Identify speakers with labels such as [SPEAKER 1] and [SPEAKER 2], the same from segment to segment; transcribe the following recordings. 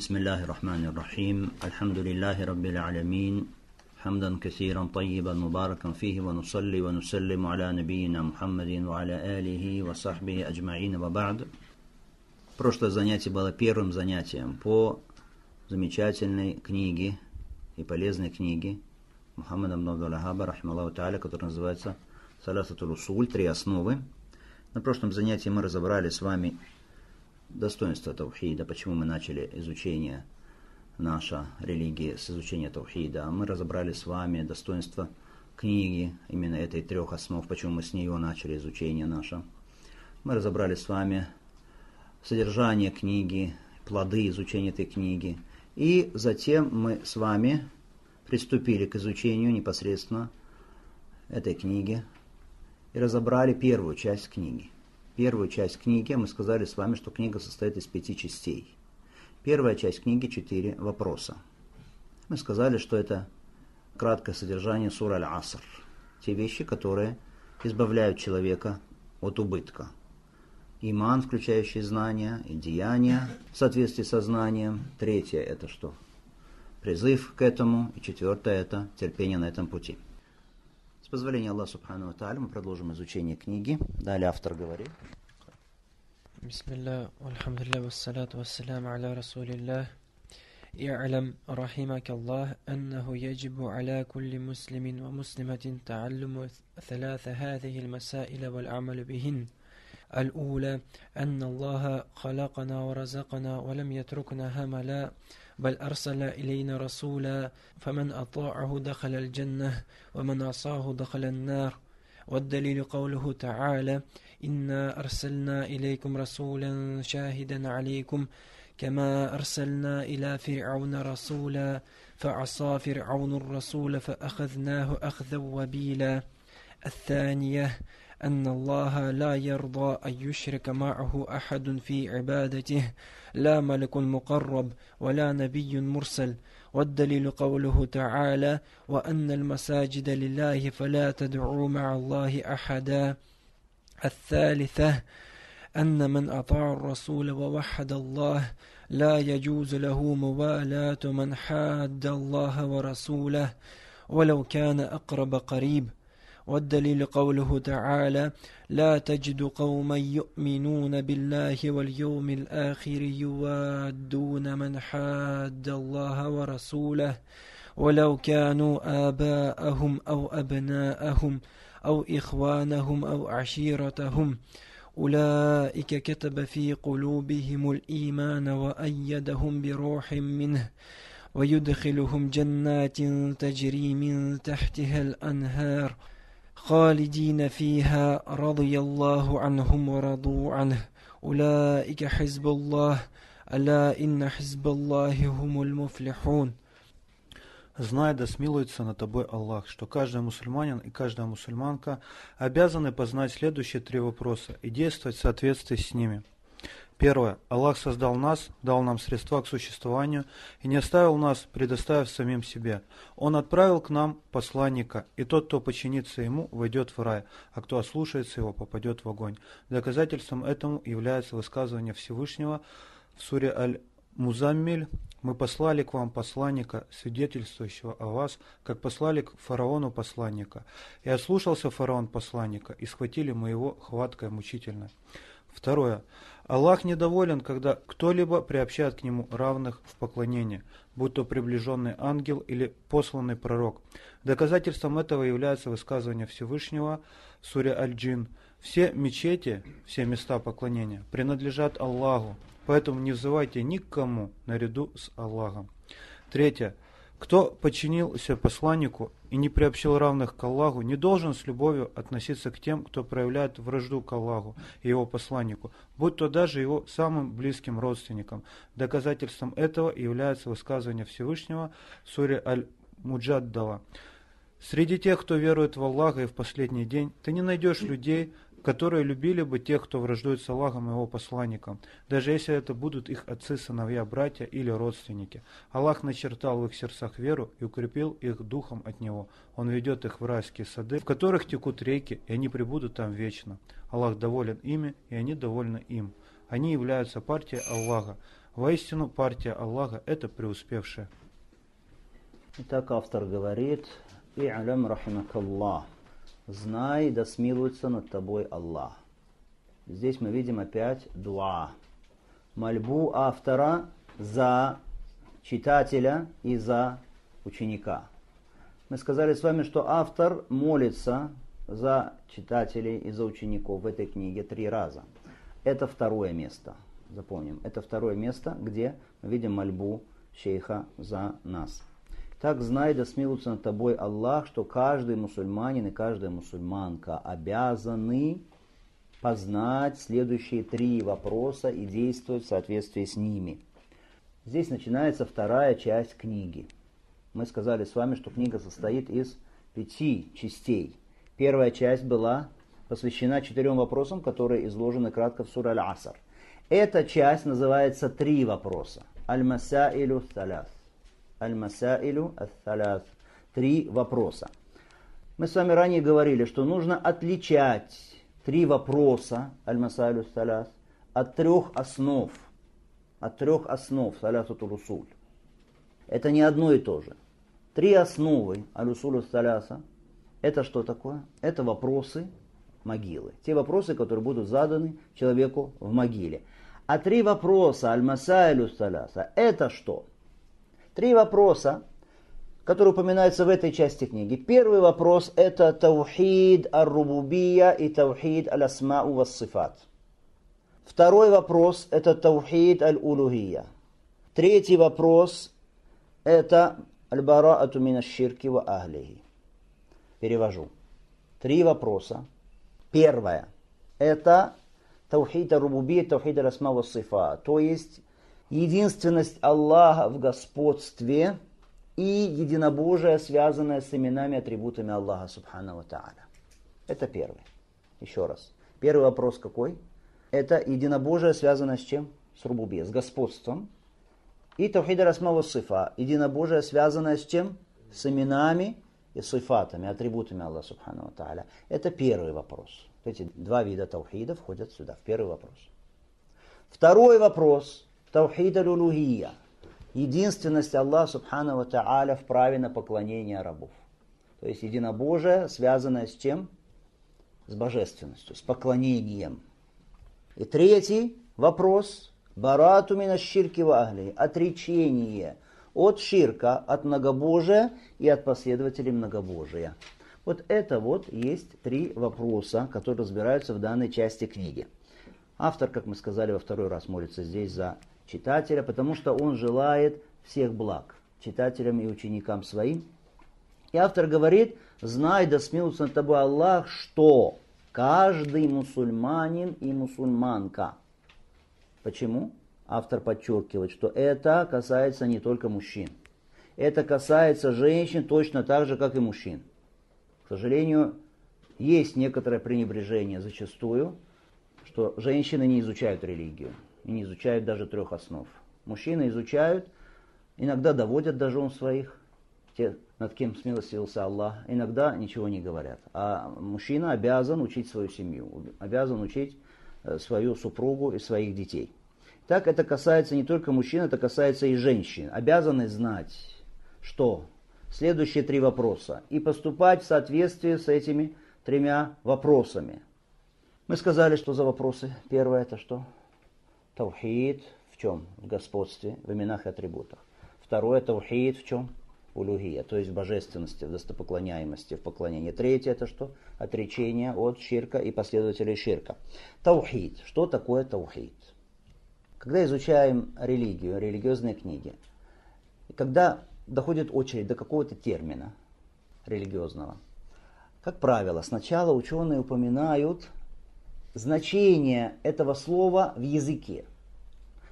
[SPEAKER 1] بسم الله الرحمن الرحيم الحمد لله رب العالمين حمدا كثيرا طيبا مباركا فيه ونصلي ونسلم على نبينا محمد وعلى آله وصحبه أجمعين وبعد Прошлое занятие было первым занятием по замечательной книге и полезной книге Мухаммада Мнавдулахаба, рахмаллаху та'аля, которая называется «Саласатул Усуль», «Три основы». На прошлом занятии мы разобрали с вами достоинства таухида, почему мы начали изучение наша религии с изучения таухида. А мы разобрали с вами достоинства книги, именно этой трех основ, почему мы с нее начали изучение наше. Мы разобрали с вами содержание книги, плоды изучения этой книги. И затем мы с вами приступили к изучению непосредственно этой книги и разобрали первую часть книги первую часть книги мы сказали с вами, что книга состоит из пяти частей. Первая часть книги – четыре вопроса. Мы сказали, что это краткое содержание сура Аль-Аср. Те вещи, которые избавляют человека от убытка. Иман, включающий знания и деяния в соответствии со знанием. Третье – это что? Призыв к этому. И четвертое – это терпение на этом пути. С позволения Аллаха Субхану Тааля мы продолжим изучение книги. Далее автор говорит.
[SPEAKER 2] بسم الله والحمد لله والصلاة والسلام على رسول الله اعلم رحمك الله أنه يجب على كل مسلم ومسلمة تعلم ثلاث هذه المسائل والعمل بهن الأولى أن الله خلقنا ورزقنا ولم يتركنا هملا بل أرسل إلينا رسولا فمن أطاعه دخل الجنة ومن عصاه دخل النار والدليل قوله تعالى إنا أرسلنا إليكم رسولا شاهدا عليكم كما أرسلنا إلى فرعون رسولا فعصى فرعون الرسول فأخذناه أخذا وبيلا الثانية أن الله لا يرضى أن يشرك معه أحد في عبادته لا ملك مقرب ولا نبي مرسل والدليل قوله تعالى وأن المساجد لله فلا تدعوا مع الله أحدا الثالثة أن من أطاع الرسول ووحد الله لا يجوز له موالاة من حاد الله ورسوله ولو كان أقرب قريب والدليل قوله تعالى لا تجد قوما يؤمنون بالله واليوم الآخر يوادون من حاد الله ورسوله ولو كانوا آباءهم أو أبناءهم أو إخوانهم أو عشيرتهم أولئك كتب في قلوبهم الإيمان وأيدهم بروح منه ويدخلهم جنات تجري من تحتها الأنهار خالدين فيها رضي الله عنهم ورضوا عنه أولئك حزب الله ألا إن حزب الله هم المفلحون Знай да смилуется над тобой Аллах,
[SPEAKER 3] что каждый мусульманин и каждая мусульманка обязаны познать следующие три вопроса и действовать в соответствии с ними – Первое. Аллах создал нас, дал нам средства к существованию и не оставил нас, предоставив самим себе. Он отправил к нам посланника, и тот, кто подчинится ему, войдет в рай, а кто ослушается его, попадет в огонь. Доказательством этому является высказывание Всевышнего в суре Аль-Музаммиль. Мы послали к вам посланника, свидетельствующего о вас, как послали к фараону посланника. И ослушался фараон посланника, и схватили мы его хваткой мучительно. Второе. Аллах недоволен, когда кто-либо приобщает к Нему равных в поклонении, будь то приближенный ангел или посланный пророк. Доказательством этого является высказывание Всевышнего в суре Аль-Джин. Все мечети, все места поклонения принадлежат Аллаху, поэтому не взывайте никому наряду с Аллахом. Третье. Кто подчинился посланнику и не приобщил равных к Аллаху, не должен с любовью относиться к тем, кто проявляет вражду к Аллаху и его посланнику, будь то даже его самым близким родственникам. Доказательством этого является высказывание Всевышнего в суре Аль-Муджаддала. Среди тех, кто верует в Аллаха и в последний день, ты не найдешь людей, которые любили бы тех, кто враждует с Аллахом и его посланником, даже если это будут их отцы, сыновья, братья или родственники. Аллах начертал в их сердцах веру и укрепил их духом от него. Он ведет их в райские сады, в которых текут реки, и они пребудут там вечно. Аллах доволен ими, и они довольны им. Они являются партией Аллаха. Воистину, партия Аллаха – это преуспевшая.
[SPEAKER 1] Итак, автор говорит, И алям «И'лям рахимакаллах» знай, да смилуется над тобой Аллах. Здесь мы видим опять дуа. Мольбу автора за читателя и за ученика. Мы сказали с вами, что автор молится за читателей и за учеников в этой книге три раза. Это второе место. Запомним, это второе место, где мы видим мольбу шейха за нас. Так знай, да смилуется над тобой Аллах, что каждый мусульманин и каждая мусульманка обязаны познать следующие три вопроса и действовать в соответствии с ними. Здесь начинается вторая часть книги. Мы сказали с вами, что книга состоит из пяти частей. Первая часть была посвящена четырем вопросам, которые изложены кратко в сура Аль-Асар. Эта часть называется «Три вопроса». Аль-Масаилю Саляс. Аль-Масаилю Аль-Саляс. Три вопроса. Мы с вами ранее говорили, что нужно отличать три вопроса Аль-Масаилю Саляс от трех основ. От трех основ Салясу Турусуль. Это не одно и то же. Три основы Аль-Усулю Саляса – это что такое? Это вопросы могилы. Те вопросы, которые будут заданы человеку в могиле. А три вопроса Аль-Масаилю Саляса – это что? Три вопроса, которые упоминаются в этой части книги. Первый вопрос – это таухид ар-рубубия и таухид аль-асмау сифат. Второй вопрос – это таухид аль-улухия. Третий вопрос – это аль-бараату мина ширки ва ахлихи. Перевожу. Три вопроса. Первое – это таухид ар-рубубия, таухид аль-асмау сифат. то есть единственность Аллаха в господстве и единобожие, связанное с именами и атрибутами Аллаха, субхану та'аля. Это первый. Еще раз. Первый вопрос какой? Это единобожие, связанное с чем? С рубубе, с господством. И тавхида расмава сифа. Единобожие, связанное с чем? С именами и сифатами, атрибутами Аллаха, субхану та'аля. Это первый вопрос. Эти два вида таухида входят сюда, в первый вопрос. Второй вопрос – Таухид аль Единственность Аллаха Субхану Тааля в праве на поклонение рабов. То есть единобожие, связанное с чем? С божественностью, с поклонением. И третий вопрос. баратумина мина ширки вагли. Отречение от ширка, от многобожия и от последователей многобожия. Вот это вот есть три вопроса, которые разбираются в данной части книги. Автор, как мы сказали во второй раз, молится здесь за читателя, потому что он желает всех благ читателям и ученикам своим. И автор говорит, знай, да смеются над тобой Аллах, что каждый мусульманин и мусульманка. Почему? Автор подчеркивает, что это касается не только мужчин. Это касается женщин точно так же, как и мужчин. К сожалению, есть некоторое пренебрежение зачастую, что женщины не изучают религию и не изучают даже трех основ. Мужчины изучают, иногда доводят даже он своих, те, над кем смилостивился Аллах, иногда ничего не говорят. А мужчина обязан учить свою семью, обязан учить э, свою супругу и своих детей. Так это касается не только мужчин, это касается и женщин. Обязаны знать, что следующие три вопроса и поступать в соответствии с этими тремя вопросами. Мы сказали, что за вопросы. Первое это что? Таухид в чем? В господстве, в именах и атрибутах. Второе таухид в чем? Улюхия, то есть в божественности, в достопоклоняемости, в поклонении. Третье это что? Отречение от ширка и последователей ширка. Таухид. Что такое таухид? Когда изучаем религию, религиозные книги, когда доходит очередь до какого-то термина религиозного, как правило, сначала ученые упоминают значение этого слова в языке.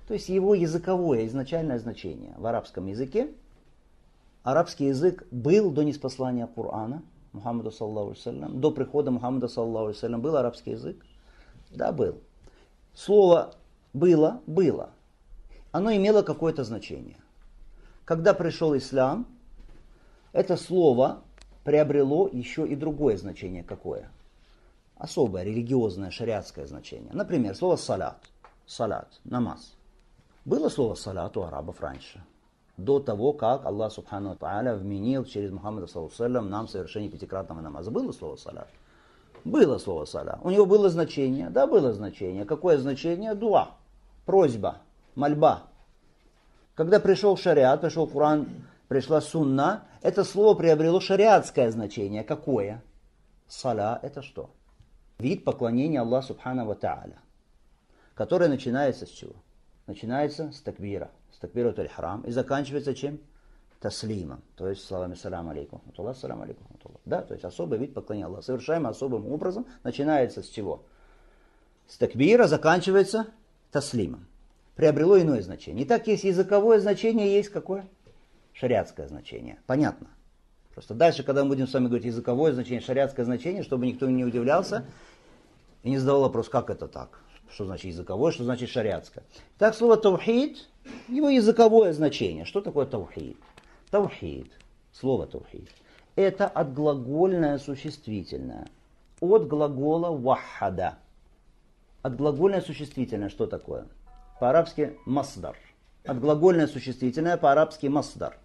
[SPEAKER 1] То есть его языковое изначальное значение в арабском языке. Арабский язык был до неспослания Корана Мухаммаду саллаху салям, до прихода Мухаммада саллаху салям был арабский язык? Да, был. Слово было, было. Оно имело какое-то значение. Когда пришел ислам, это слово приобрело еще и другое значение какое – особое религиозное шариатское значение. Например, слово салат, салат, намаз. Было слово салат у арабов раньше, до того, как Аллах Субхану Тааля вменил через Мухаммада Салусалям нам совершение пятикратного намаза. Было слово салат? Было слово салат. У него было значение? Да, было значение. Какое значение? Дуа, просьба, мольба. Когда пришел шариат, пришел Куран, пришла сунна, это слово приобрело шариатское значение. Какое? Сала – это что? Вид поклонения Аллаха Субхану Ва Та'аля, который начинается с чего? Начинается с такбира, с такбира храм и заканчивается чем? Таслимом, то есть словами салам алейкум, Аллах, салам алейкум, Да, то есть особый вид поклонения Аллаха, Совершаем особым образом, начинается с чего? С такбира, заканчивается таслимом. Приобрело иное значение. Итак, есть языковое значение, есть какое? Шариатское значение. Понятно. Просто дальше, когда мы будем с вами говорить языковое значение, шариатское значение, чтобы никто не удивлялся и не задавал вопрос, как это так? Что значит языковое, что значит шариатское? Так, слово тавхид, его языковое значение. Что такое тавхид? Тавхид, слово тавхид, это отглагольное существительное, от глагола вахада. Отглагольное существительное что такое? По-арабски масдар. Отглагольное существительное по-арабски масдар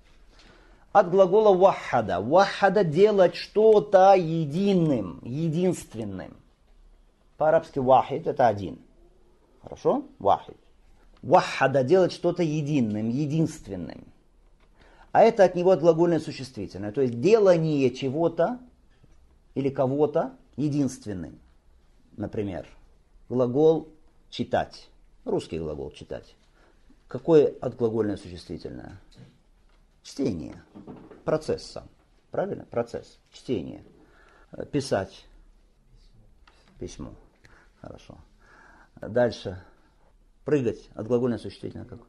[SPEAKER 1] от глагола вахада. Вахада делать что-то единым, единственным. По-арабски вахид это один. Хорошо? Вахид. Вахада делать что-то единым, единственным. А это от него от глагольное существительное. То есть делание чего-то или кого-то единственным. Например, глагол читать. Русский глагол читать. Какое от глагольное существительное? чтение, процесс сам, правильно? Процесс, чтение, э, писать письмо, хорошо. Дальше, прыгать от глагольного существительного как?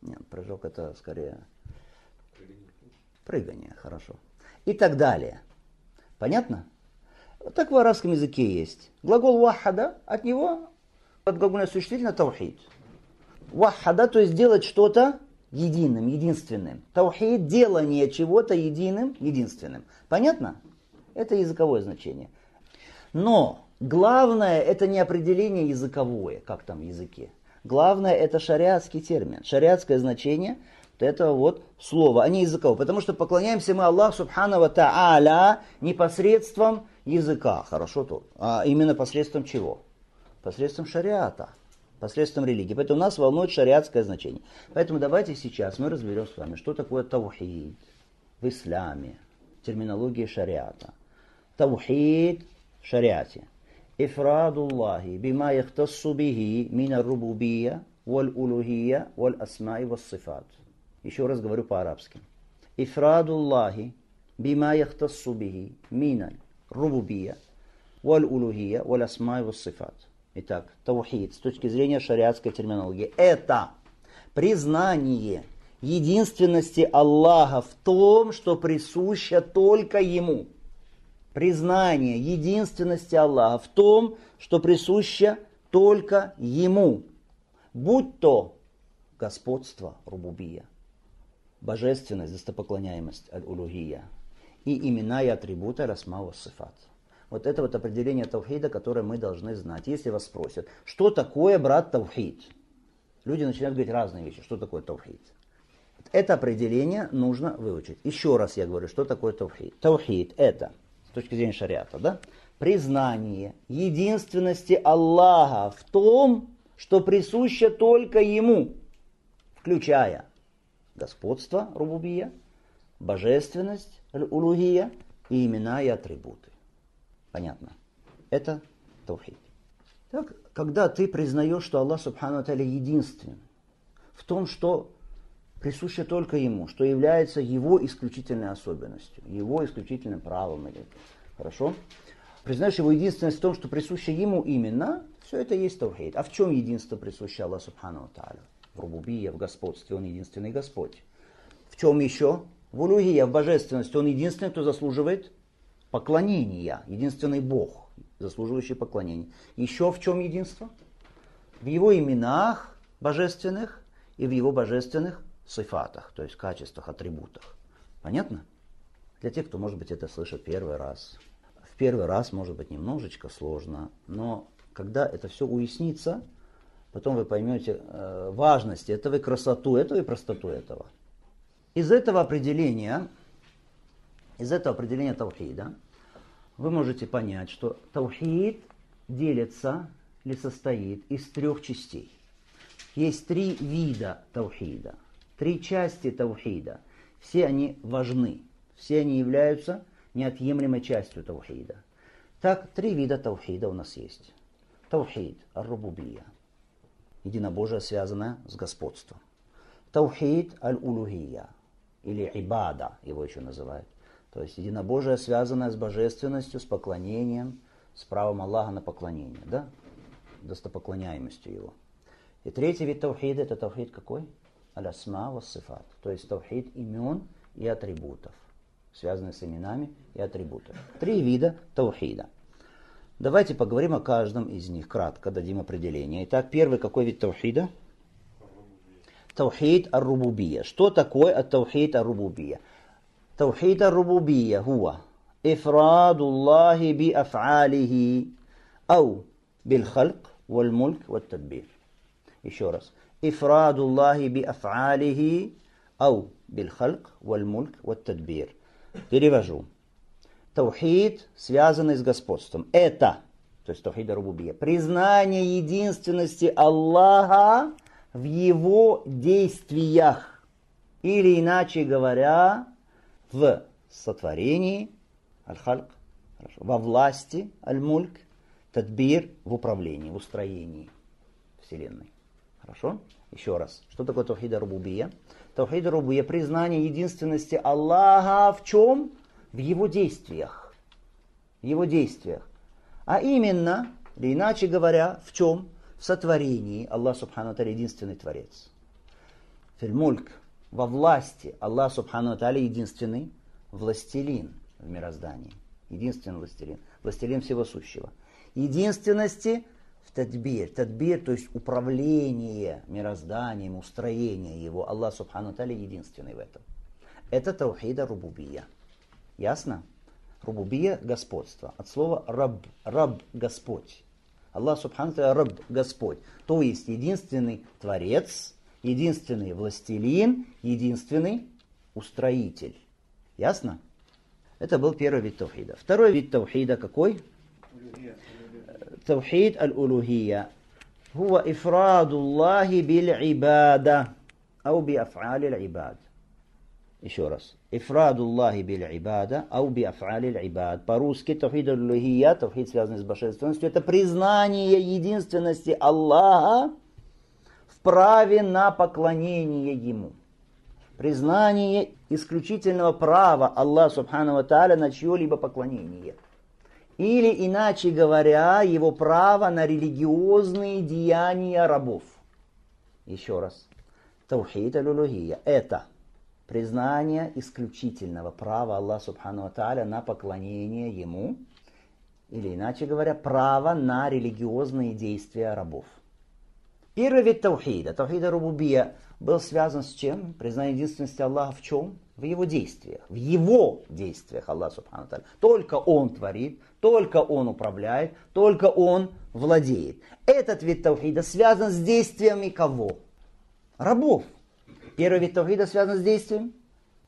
[SPEAKER 1] Нет, прыжок это скорее прыгание, хорошо. И так далее. Понятно? так в арабском языке есть. Глагол вахада, от него от глагольного существительного таухид. Вахада, то есть делать что-то единым, единственным. Таухид – делание чего-то единым, единственным. Понятно? Это языковое значение. Но главное – это не определение языковое, как там в языке. Главное – это шариатский термин. Шариатское значение – этого вот слова, а не языковое. Потому что поклоняемся мы Аллаху Субханава Та'аля не посредством языка, хорошо тут, а именно посредством чего? Посредством шариата посредством религии. Поэтому нас волнует шариатское значение. Поэтому давайте сейчас мы разберем с вами, что такое таухид в исламе, терминологии шариата. Таухид в шариате. Ифрадуллахи бима яхтассу бихи мина рубубия валь улухия валь асмаи вассифат. Еще раз говорю по-арабски. Ифрадуллахи бима яхтассу бихи мина рубубия валь улухия валь асмаи вассифат. Итак, таухид с точки зрения шариатской терминологии – это признание единственности Аллаха в том, что присуще только Ему. Признание единственности Аллаха в том, что присуще только Ему. Будь то господство Рубубия, божественность, достопоклоняемость аль улугия и имена и атрибуты Расмава Сифат – вот это вот определение тавхида, которое мы должны знать. Если вас спросят, что такое, брат, тавхид? Люди начинают говорить разные вещи. Что такое тавхид? Это определение нужно выучить. Еще раз я говорю, что такое тавхид. Тавхид – это, с точки зрения шариата, да, признание единственности Аллаха в том, что присуще только Ему, включая господство, рубубия, божественность, улугия и имена и атрибуты. Понятно. Это таухид. Так, когда ты признаешь, что Аллах Субхану Аталя единственен, в том, что присуще только Ему, что является Его исключительной особенностью, Его исключительным правом. Или... Хорошо? Признаешь Его единственность в том, что присуще Ему именно, все это есть таухид. А в чем единство присуще Аллах Субхану Аталя? В рубубие, в господстве, Он единственный Господь. В чем еще? В улюхия, в божественности, Он единственный, кто заслуживает поклонения, единственный Бог, заслуживающий поклонения. Еще в чем единство? В его именах божественных и в его божественных сифатах, то есть качествах, атрибутах. Понятно? Для тех, кто, может быть, это слышит первый раз. В первый раз, может быть, немножечко сложно, но когда это все уяснится, потом вы поймете э, важность этого и красоту этого и простоту этого. Из этого определения, из этого определения Талхида, вы можете понять, что таухид делится или состоит из трех частей. Есть три вида таухида, три части таухида. Все они важны, все они являются неотъемлемой частью таухида. Так, три вида таухида у нас есть. Таухид, ар единобожие, связанное с господством. Таухид аль-улухия, или ибада, его еще называют. То есть единобожие, связанное с божественностью, с поклонением, с правом Аллаха на поклонение, да? Достопоклоняемостью его. И третий вид таухида, это таухид какой? Алясма вассифат. То есть таухид имен и атрибутов, связанных с именами и атрибутами. Три вида таухида. Давайте поговорим о каждом из них, кратко дадим определение. Итак, первый какой вид таухида? Таухид ар-рубубия. Что такое таухид ар-рубубия? توحيد الربوبية هو إفراد الله بأفعاله أو بالخلق والملك والتدبير еще إفراد الله بأفعاله أو بالخلق والملك والتدبير перевожу Таухид, связанный с господством. Это, то есть таухид Рубубия, признание единственности Аллаха в его действиях. Или иначе говоря, в сотворении, аль-хальк, во власти, аль-мульк, тадбир в управлении, в устроении Вселенной. Хорошо? Еще раз. Что такое Тавхида Рубубия? Тавхида Рубубия – признание единственности Аллаха в чем? В его действиях. В его действиях. А именно, или иначе говоря, в чем? В сотворении Аллах Субхану Аталя единственный Творец. Фильмульк во власти. Аллах Субхану Таля единственный властелин в мироздании. Единственный властелин. Властелин всего сущего. Единственности в тадбир. Тадбир, то есть управление мирозданием, устроение его. Аллах Субхану Таля единственный в этом. Это таухида рубубия. Ясно? Рубубия – господство. От слова раб. Раб – Господь. Аллах Субхану Таля – раб – Господь. То есть единственный Творец – единственный властелин, единственный устроитель. Ясно? Это был первый вид тавхида. Второй вид тавхида какой? Тавхид аль-улухия. هو إفراد الله بالعبادة أو بأفعال العباد еще раз. Ифраду Аллахи биль ибада, ау би афали ибад. По-русски тавхид аль-лухия, тавхид, связанный с божественностью, это признание единственности Аллаха праве на поклонение Ему. Признание исключительного права Аллаха Субхану Тааля на чье-либо поклонение. Или, иначе говоря, его право на религиозные деяния рабов. Еще раз. Таухид аль-Улухия – это признание исключительного права Аллаха Субхану Тааля на поклонение Ему, или, иначе говоря, право на религиозные действия рабов – Первый вид таухида, таухида рубубия, был связан с чем? Признание единственности Аллаха в чем? В его действиях, в его действиях Аллах Субхану Таля. Только Он творит, только Он управляет, только Он владеет. Этот вид таухида связан с действиями кого? Рабов. Первый вид таухида связан с действием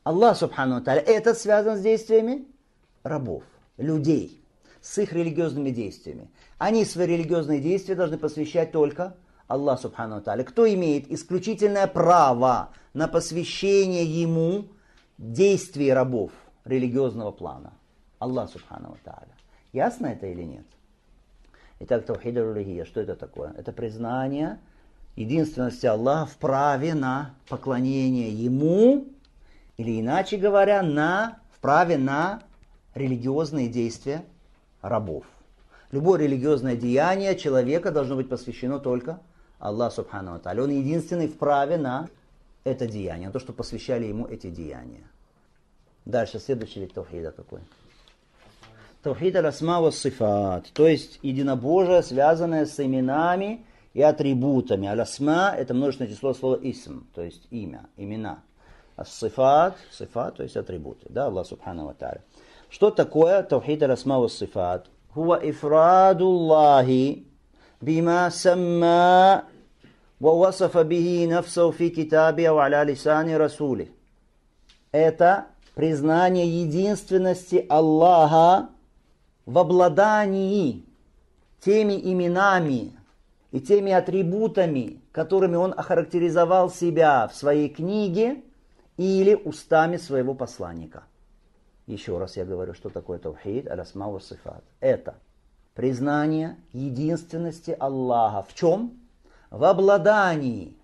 [SPEAKER 1] Аллах Субхану Таля. Этот связан с действиями рабов, людей, с их религиозными действиями. Они свои религиозные действия должны посвящать только Аллах Субхану Таля, кто имеет исключительное право на посвящение ему действий рабов религиозного плана. Аллах Субхану Таля. Ясно это или нет? Итак, Тавхид религия, что это такое? Это признание единственности Аллаха в праве на поклонение Ему, или иначе говоря, на, в праве на религиозные действия рабов. Любое религиозное деяние человека должно быть посвящено только Аллах Субхану Аталя. Он единственный вправе на это деяние, на то, что посвящали ему эти деяния. Дальше, следующий вид тавхида какой? Тавхид аль-асмава сифат, то есть единобожие, связанное с именами и атрибутами. Аль-асма это множественное число слова исм, то есть имя, имена. А сифат, сифат, то есть атрибуты, да, Аллах Субхану Аталя. Что такое тавхид аль-асмава сифат? Хуа ифрадуллахи бима самма وَوَصَفَ بِهِ نَفْسَهُ فِي كِتَابِ وَعَلَى لِسَانِ رَسُولِ Это признание единственности Аллаха в обладании теми именами и теми атрибутами, которыми Он охарактеризовал себя в своей книге или устами своего посланника. Еще раз я говорю, что такое тавхид, аль-асма сифат. Это признание единственности Аллаха. В чем? в обладании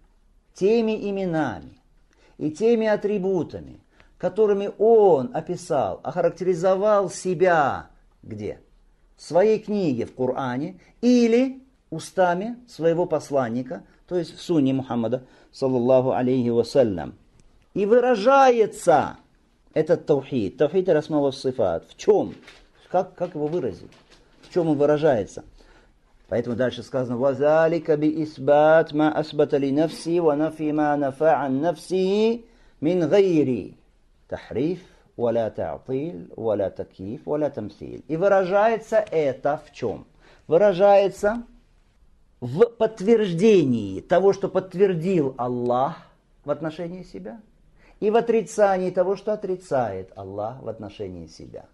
[SPEAKER 1] теми именами и теми атрибутами, которыми он описал, охарактеризовал себя где? В своей книге в Коране или устами своего посланника, то есть в сунне Мухаммада, саллаллаху алейхи вассалям. И выражается этот таухид, таухид расмава сифат. В чем? Как, как его выразить? В чем он выражается? Поэтому дальше сказано «Вазалика би исбат ма асбата ли нафси, ва нафи ма нафа'ан нафси мин гайри». Тахриф, валя та'тиль, валя такиф, валя тамсиль. И выражается это в чем? Выражается в подтверждении того, что подтвердил Аллах в отношении себя, и в отрицании того, что отрицает Аллах в отношении себя.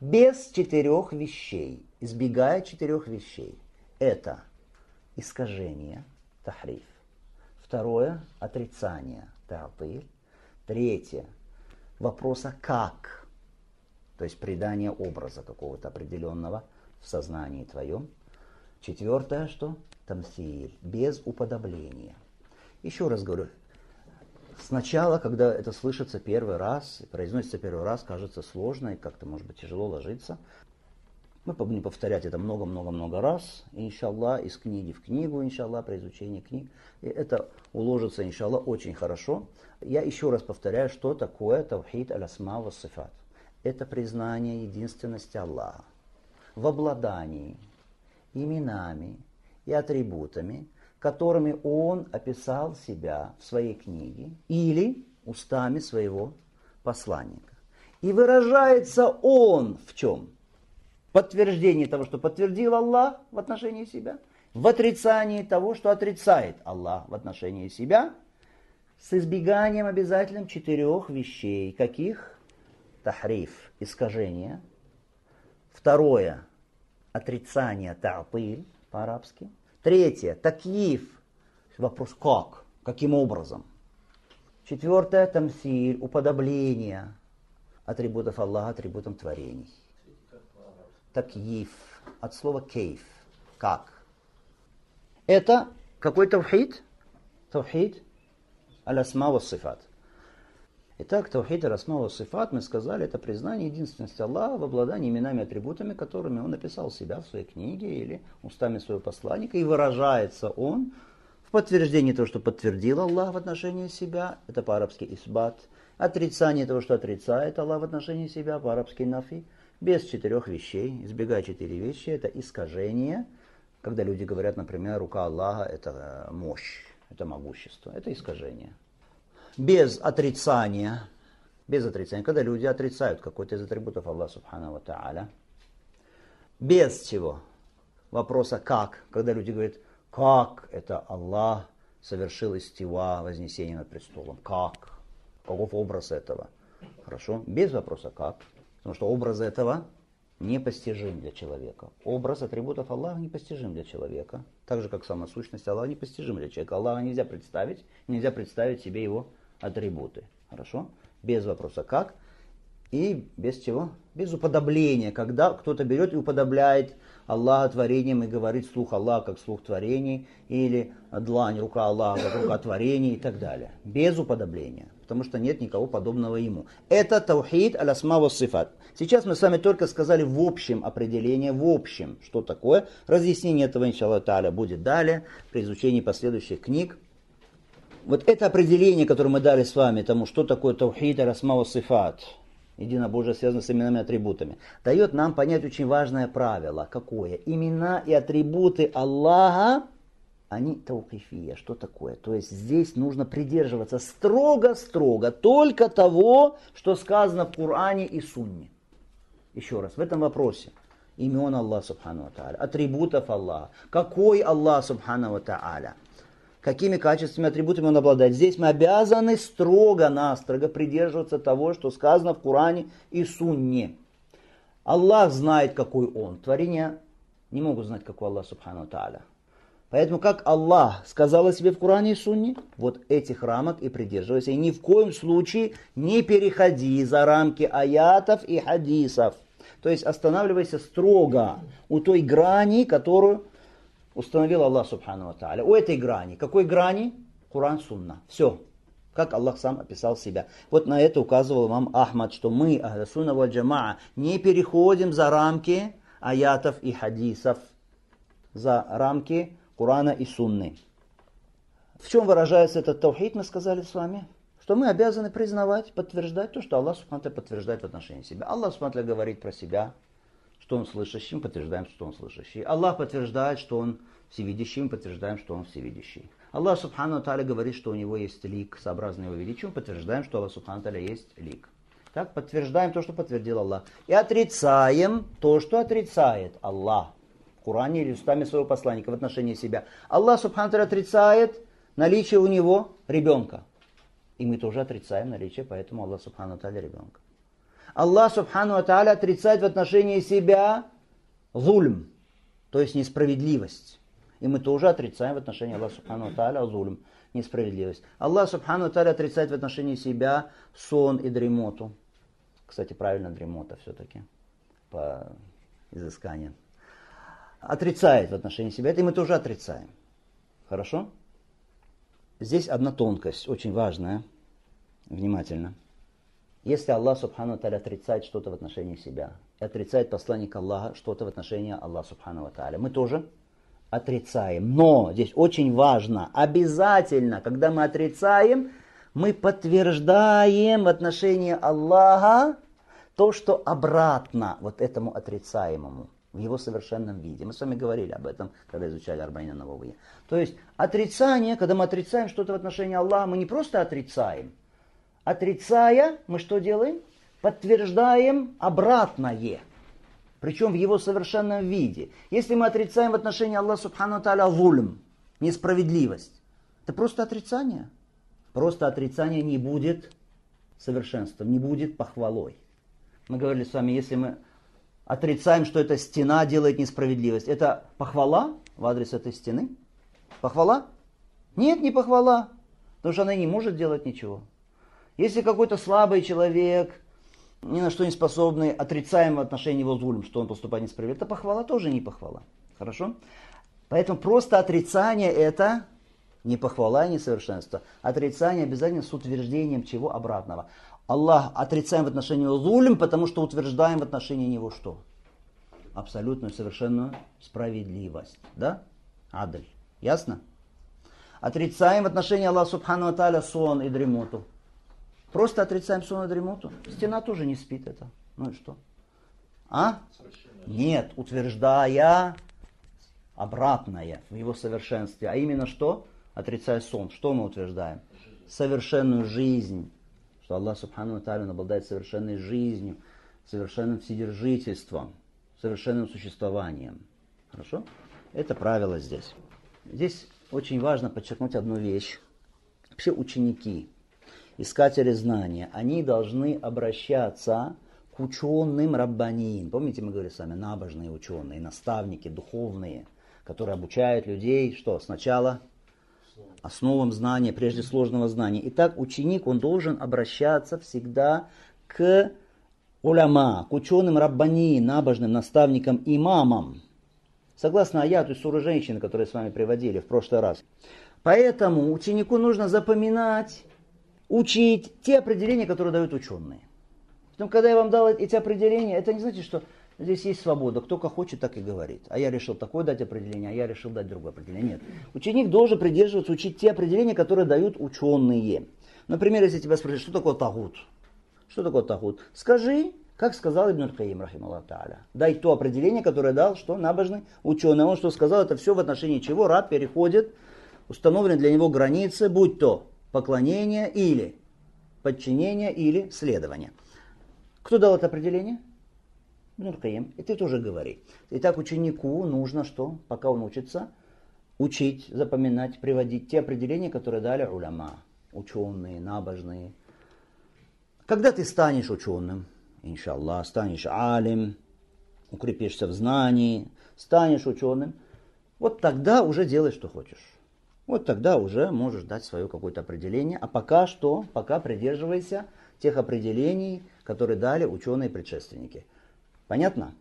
[SPEAKER 1] Без четырех вещей избегая четырех вещей. Это искажение, тахриф. Второе – отрицание, таатыль. Третье – вопроса «как?», то есть придание образа какого-то определенного в сознании твоем. Четвертое – что? тамсииль без уподобления. Еще раз говорю, сначала, когда это слышится первый раз, произносится первый раз, кажется сложно и как-то, может быть, тяжело ложиться, мы будем повторять это много-много-много раз, иншалла, из книги в книгу, иншалла, при изучении книг. И это уложится, иншалла, очень хорошо. Я еще раз повторяю, что такое тавхид аль-асма сифат Это признание единственности Аллаха в обладании именами и атрибутами, которыми Он описал себя в своей книге или устами своего посланника. И выражается Он в чем – подтверждении того, что подтвердил Аллах в отношении себя, в отрицании того, что отрицает Аллах в отношении себя, с избеганием обязательным четырех вещей. Каких? Тахриф, искажение. Второе, отрицание, таатыль по-арабски. Третье, такиф, вопрос как, каким образом. Четвертое, тамсиль, уподобление атрибутов Аллаха атрибутам творений такьиф, от слова кейф, как. Это какой тавхид? Тавхид аль-асма ва сифат. Итак, тавхид аль-асма сифат, мы сказали, это признание единственности Аллаха в обладании именами и атрибутами, которыми он написал себя в своей книге или устами своего посланника, и выражается он в подтверждении того, что подтвердил Аллах в отношении себя, это по-арабски «исбат», отрицание того, что отрицает Аллах в отношении себя, по-арабски «нафи», без четырех вещей, избегая четыре вещи, это искажение, когда люди говорят, например, рука Аллаха – это э, мощь, это могущество, это искажение. Без отрицания, без отрицания, когда люди отрицают какой-то из атрибутов Аллаха Субхану Тааля, без чего? Вопроса «как?», когда люди говорят «как это Аллах совершил истива вознесение над престолом?» «Как?» Каков образ этого? Хорошо? Без вопроса «как?» Потому что образ этого непостижим для человека. Образ атрибутов Аллаха непостижим для человека. Так же, как сама сущность Аллаха непостижим для человека. Аллаха нельзя представить, нельзя представить себе его атрибуты. Хорошо? Без вопроса «как» и без чего? Без уподобления, когда кто-то берет и уподобляет Аллаха творением и говорит слух Аллаха как слух творений, или длань, рука Аллаха как рука творений и так далее. Без уподобления потому что нет никого подобного ему. Это таухид аль асмава сифат. Сейчас мы с вами только сказали в общем определение, в общем, что такое. Разъяснение этого, иншаллах та'аля, будет далее при изучении последующих книг. Вот это определение, которое мы дали с вами тому, что такое таухид аль асмава сифат, единобожие связано с именами и атрибутами, дает нам понять очень важное правило. Какое? Имена и атрибуты Аллаха – они таукифия. Что такое? То есть здесь нужно придерживаться строго-строго только того, что сказано в Коране и Сунне. Еще раз, в этом вопросе. Имен Аллаха Субхану Тааля, атрибутов Аллаха. Какой Аллах Субхану Тааля? Какими качествами, атрибутами он обладает? Здесь мы обязаны строго-настрого придерживаться того, что сказано в Коране и Сунне. Аллах знает, какой он. Творения не могут знать, какой Аллах Субхану Тааля. Поэтому как Аллах сказал о себе в Коране и Сунне, вот этих рамок и придерживайся. И ни в коем случае не переходи за рамки аятов и хадисов. То есть останавливайся строго у той грани, которую установил Аллах Субхану Тааля. У этой грани. Какой грани? Куран Сунна. Все. Как Аллах сам описал себя. Вот на это указывал вам Ахмад, что мы, Ахласуна Джамаа не переходим за рамки аятов и хадисов. За рамки Курана и Сунны. В чем выражается этот таухид, мы сказали с вами? Что мы обязаны признавать, подтверждать то, что Аллах Субханта подтверждает в отношении себя. Аллах Субханта говорит про себя, что Он слышащий, мы подтверждаем, что Он слышащий. Аллах подтверждает, что Он всевидящий, мы подтверждаем, что Он всевидящий. Аллах Субхану говорит, что у Него есть лик, сообразный его величию, мы подтверждаем, что Аллах Субхану есть лик. Так, подтверждаем то, что подтвердил Аллах. И отрицаем то, что отрицает Аллах. Коране или устами своего посланника в отношении себя. Аллах Субхану отрицает наличие у него ребенка. И мы тоже отрицаем наличие, поэтому Аллах Субхану таля ребенка. Аллах Субхану таля отрицает в отношении себя зульм, то есть несправедливость. И мы тоже отрицаем в отношении Аллаха Субхану таля зулем, несправедливость. Аллах Субхану таля отрицает в отношении себя сон и дремоту. Кстати, правильно дремота все-таки по изысканию отрицает в отношении себя, это мы тоже отрицаем. Хорошо? Здесь одна тонкость, очень важная. Внимательно. Если Аллах Субхану Таля отрицает что-то в отношении себя, и отрицает посланник Аллаха что-то в отношении Аллаха Субхану Таля, мы тоже отрицаем. Но здесь очень важно, обязательно, когда мы отрицаем, мы подтверждаем в отношении Аллаха то, что обратно вот этому отрицаемому в его совершенном виде. Мы с вами говорили об этом, когда изучали Арбанина Навовые. То есть отрицание, когда мы отрицаем что-то в отношении Аллаха, мы не просто отрицаем. Отрицая, мы что делаем? Подтверждаем обратное. Причем в его совершенном виде. Если мы отрицаем в отношении Аллаха Субхану Таля вульм, несправедливость, это просто отрицание. Просто отрицание не будет совершенством, не будет похвалой. Мы говорили с вами, если мы отрицаем, что эта стена делает несправедливость. Это похвала в адрес этой стены? Похвала? Нет, не похвала, потому что она не может делать ничего. Если какой-то слабый человек, ни на что не способный, отрицаем в отношении его зулем, что он поступает несправедливо, это похвала тоже не похвала. Хорошо? Поэтому просто отрицание это не похвала и несовершенство. Отрицание обязательно с утверждением чего обратного. Аллах отрицаем в отношении его потому что утверждаем в отношении него что? Абсолютную, совершенную справедливость. Да? Адль. Ясно? Отрицаем в отношении Аллаха Субхану Аталя сон и дремоту. Просто отрицаем сон и дремоту. Стена тоже не спит это. Ну и что? А? Нет, утверждая обратное в его совершенстве. А именно что? Отрицая сон. Что мы утверждаем? Совершенную жизнь что Аллах Субхану Талин обладает совершенной жизнью, совершенным вседержительством, совершенным существованием. Хорошо? Это правило здесь. Здесь очень важно подчеркнуть одну вещь. Все ученики, искатели знания, они должны обращаться к ученым раббанин. Помните, мы говорили с вами, набожные ученые, наставники, духовные, которые обучают людей, что сначала основам знания, прежде сложного знания. Итак, ученик, он должен обращаться всегда к уляма, к ученым раббани, набожным наставникам, имамам. Согласно аяту и суру женщин, которые с вами приводили в прошлый раз. Поэтому ученику нужно запоминать, учить те определения, которые дают ученые. Потом, когда я вам дал эти определения, это не значит, что Здесь есть свобода, кто как хочет, так и говорит. А я решил такое дать определение, а я решил дать другое определение. Нет. Ученик должен придерживаться, учить те определения, которые дают ученые. Например, если тебя спросят, что такое тагут? Что такое тагут? Скажи, как сказал Ибн Каим, Тааля. Дай то определение, которое дал, что набожный ученый. Он что сказал, это все в отношении чего раб переходит, установлены для него границы, будь то поклонение или подчинение или следование. Кто дал это определение? Минулькаим, и ты тоже говори. Итак, ученику нужно что, пока он учится, учить, запоминать, приводить те определения, которые дали уляма, ученые, набожные. Когда ты станешь ученым, иншаллах, станешь алим, укрепишься в знании, станешь ученым, вот тогда уже делай, что хочешь. Вот тогда уже можешь дать свое какое-то определение. А пока что, пока придерживайся тех определений, которые дали ученые-предшественники – Понятно?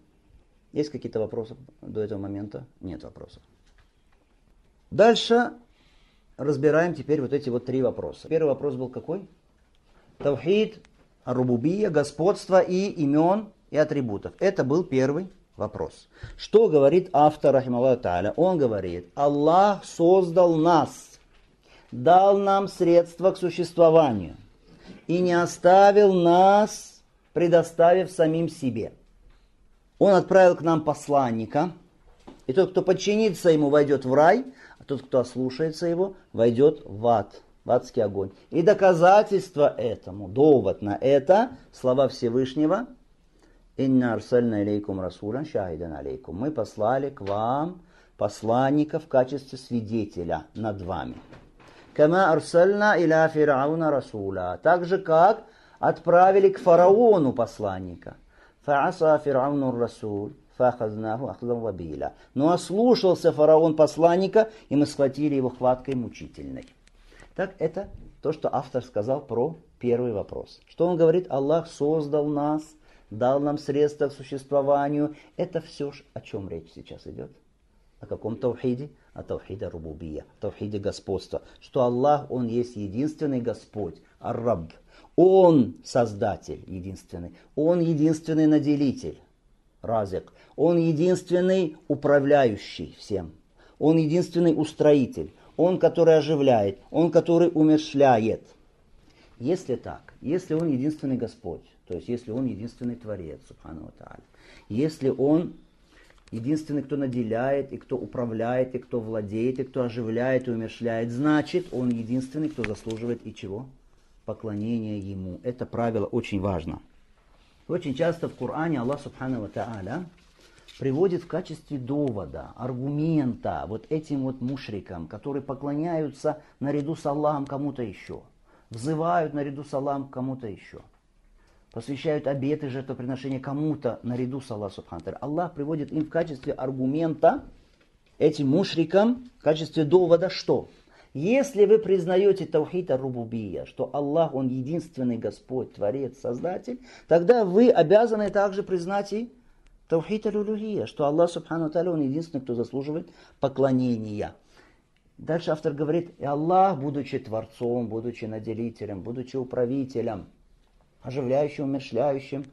[SPEAKER 1] Есть какие-то вопросы до этого момента? Нет вопросов. Дальше разбираем теперь вот эти вот три вопроса. Первый вопрос был какой? Тавхид, арубубия, господство и имен и атрибутов. Это был первый вопрос. Что говорит автор, рахималлаху та'аля? Он говорит, Аллах создал нас, дал нам средства к существованию и не оставил нас, предоставив самим себе – он отправил к нам посланника, и тот, кто подчинится ему, войдет в рай, а тот, кто ослушается его, войдет в ад, в адский огонь. И доказательство этому, довод на это, слова Всевышнего, «Инна арсальна алейкум расулан шахидан алейкум». Мы послали к вам посланника в качестве свидетеля над вами. «Кама арсальна иля фирауна расула». Так же, как отправили к фараону посланника – Фааса фирауну расуль. Фахазнаху ахлам вабиля. Но ну, ослушался фараон посланника, и мы схватили его хваткой мучительной. Так это то, что автор сказал про первый вопрос. Что он говорит? Аллах создал нас, дал нам средства к существованию. Это все, о чем речь сейчас идет. О каком таухиде? О таухиде рубубия, таухиде господства. Что Аллах, Он есть единственный Господь, Араб. Он Создатель единственный, Он единственный наделитель, Разик. Он единственный управляющий всем, Он единственный устроитель, Он, который оживляет, Он, который умершляет. Если так, если Он единственный Господь, то есть если Он единственный Творец, Субхану Если Он единственный, кто наделяет, и кто управляет, и кто владеет, и кто оживляет и умершляет, значит, он единственный, кто заслуживает и чего? Поклонения ему. Это правило очень важно. Очень часто в Коране Аллах Субхану Тааля приводит в качестве довода, аргумента вот этим вот мушрикам, которые поклоняются наряду с Аллахом кому-то еще, взывают наряду с Аллахом кому-то еще – посвящают обеты жертвоприношения кому-то наряду с Аллахом Субхантер. Аллах приводит им в качестве аргумента, этим мушрикам, в качестве довода, что? Если вы признаете Таухита Рубубия, что Аллах, Он единственный Господь, Творец, Создатель, тогда вы обязаны также признать и Таухита Рулюхия, что Аллах, Субхану Таля, Он единственный, кто заслуживает поклонения. Дальше автор говорит, и Аллах, будучи Творцом, будучи наделителем, будучи управителем, оживляющим, умершляющим,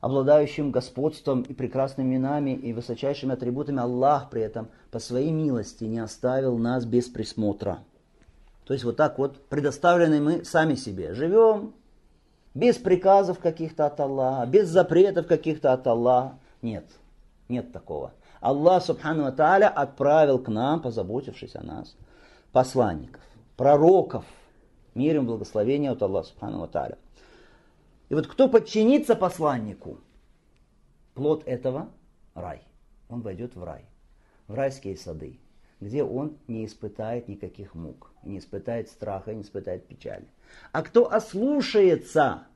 [SPEAKER 1] обладающим господством и прекрасными именами и высочайшими атрибутами, Аллах при этом по своей милости не оставил нас без присмотра. То есть вот так вот предоставлены мы сами себе. Живем без приказов каких-то от Аллаха, без запретов каких-то от Аллаха. Нет, нет такого. Аллах, Субхану Таля отправил к нам, позаботившись о нас, посланников, пророков, мир им благословение от Аллаха, Субхану Таля. И вот кто подчинится посланнику, плод этого – рай. Он войдет в рай, в райские сады, где он не испытает никаких мук, не испытает страха, не испытает печали. А кто ослушается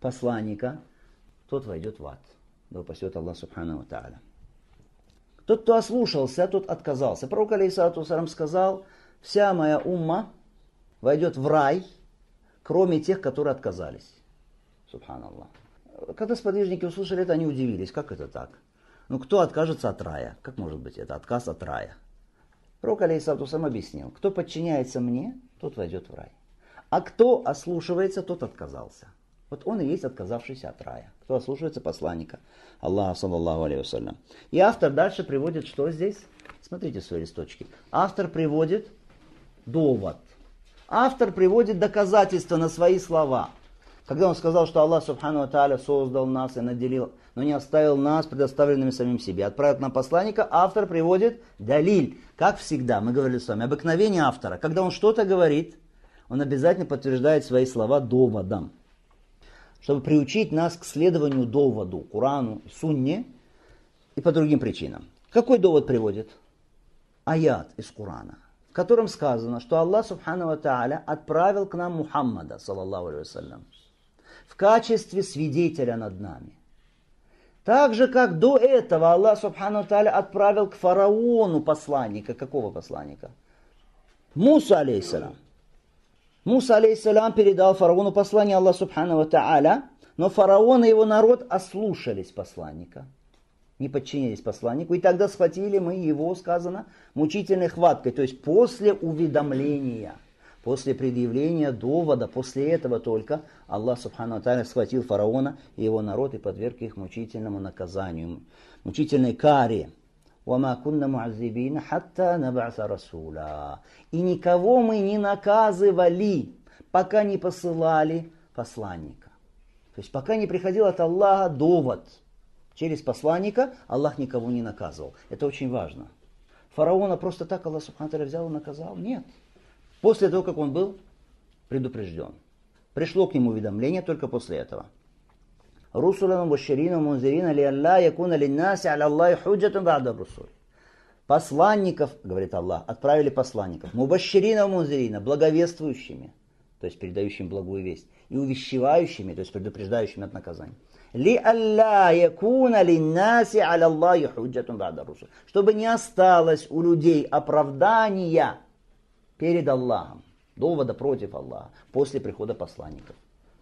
[SPEAKER 1] посланника, тот войдет в ад. Да упасет Аллах Субхану Тааля. Тот, кто ослушался, тот отказался. Пророк Алейсату Сарам сказал, вся моя умма войдет в рай, кроме тех, которые отказались. Субханаллах. Когда сподвижники услышали это, они удивились, как это так? Ну, кто откажется от рая? Как может быть это отказ от рая? Пророк Алейсату сам объяснил, кто подчиняется мне, тот войдет в рай. А кто ослушивается, тот отказался. Вот он и есть отказавшийся от рая. Кто ослушивается посланника Аллаха, саллаллаху алейхи И автор дальше приводит, что здесь? Смотрите свои листочки. Автор приводит довод. Автор приводит доказательства на свои слова. Когда он сказал, что Аллах Субхану Тааля создал нас и наделил, но не оставил нас предоставленными самим себе, отправил нам посланника, автор приводит далиль. Как всегда, мы говорили с вами, обыкновение автора. Когда он что-то говорит, он обязательно подтверждает свои слова доводом. Чтобы приучить нас к следованию доводу, Курану, Сунне и по другим причинам. Какой довод приводит? Аят из Курана, в котором сказано, что Аллах Субхану Тааля отправил к нам Мухаммада, саллаллаху алейhi в качестве свидетеля над нами. Так же, как до этого Аллах Субхану Таля отправил к фараону посланника. Какого посланника? Муса, алейсалам. Муса, алейсалам, передал фараону послание Аллаха Субхану Таля, но фараон и его народ ослушались посланника, не подчинились посланнику, и тогда схватили мы его, сказано, мучительной хваткой, то есть после уведомления – После предъявления довода, после этого только Аллах Субхану Аталя схватил фараона и его народ и подверг их мучительному наказанию, мучительной каре. وَمَا كُنَّ مُعَذِّبِينَ حَتَّى نَبْعَثَ И никого мы не наказывали, пока не посылали посланника. То есть пока не приходил от Аллаха довод. Через посланника Аллах никого не наказывал. Это очень важно. Фараона просто так Аллах Субхану взял и наказал? Нет. После того, как он был предупрежден. Пришло к нему уведомление только после этого. Русулану Баширину Мунзирина ли Аллах якуна наси аля Аллахи худжатун бада русуль. Посланников, говорит Аллах, отправили посланников. Мубаширина Мунзирина, благовествующими, то есть передающими благую весть, и увещевающими, то есть предупреждающими от наказания. Ли Аллах якуна наси аля Аллахи худжатун бада русуль. Чтобы не осталось у людей оправдания перед Аллахом, довода против Аллаха, после прихода посланников.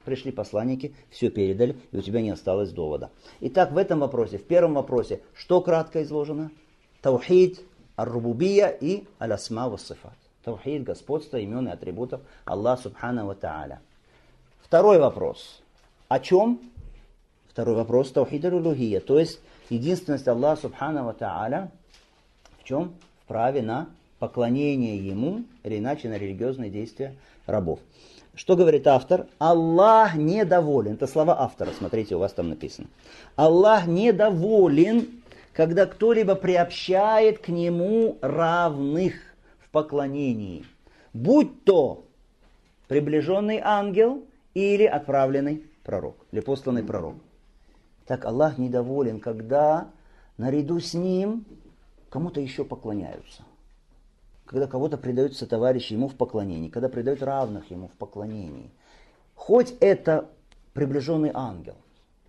[SPEAKER 1] Пришли посланники, все передали, и у тебя не осталось довода. Итак, в этом вопросе, в первом вопросе, что кратко изложено? Таухид, Ар-Рубубия и Аль-Асма Вассифат. Таухид, господство, имен и атрибутов Аллаха Субхана Ва Та'аля. Второй вопрос. О чем? Второй вопрос. Таухид аль то есть единственность Аллаха Субхана Ва Та'аля в чем? В праве на поклонение ему, или иначе на религиозные действия рабов. Что говорит автор? Аллах недоволен. Это слова автора, смотрите, у вас там написано. Аллах недоволен, когда кто-либо приобщает к нему равных в поклонении. Будь то приближенный ангел или отправленный пророк, или посланный пророк. Так Аллах недоволен, когда наряду с ним кому-то еще поклоняются когда кого-то предают сотоварищи ему в поклонении, когда предают равных ему в поклонении. Хоть это приближенный ангел,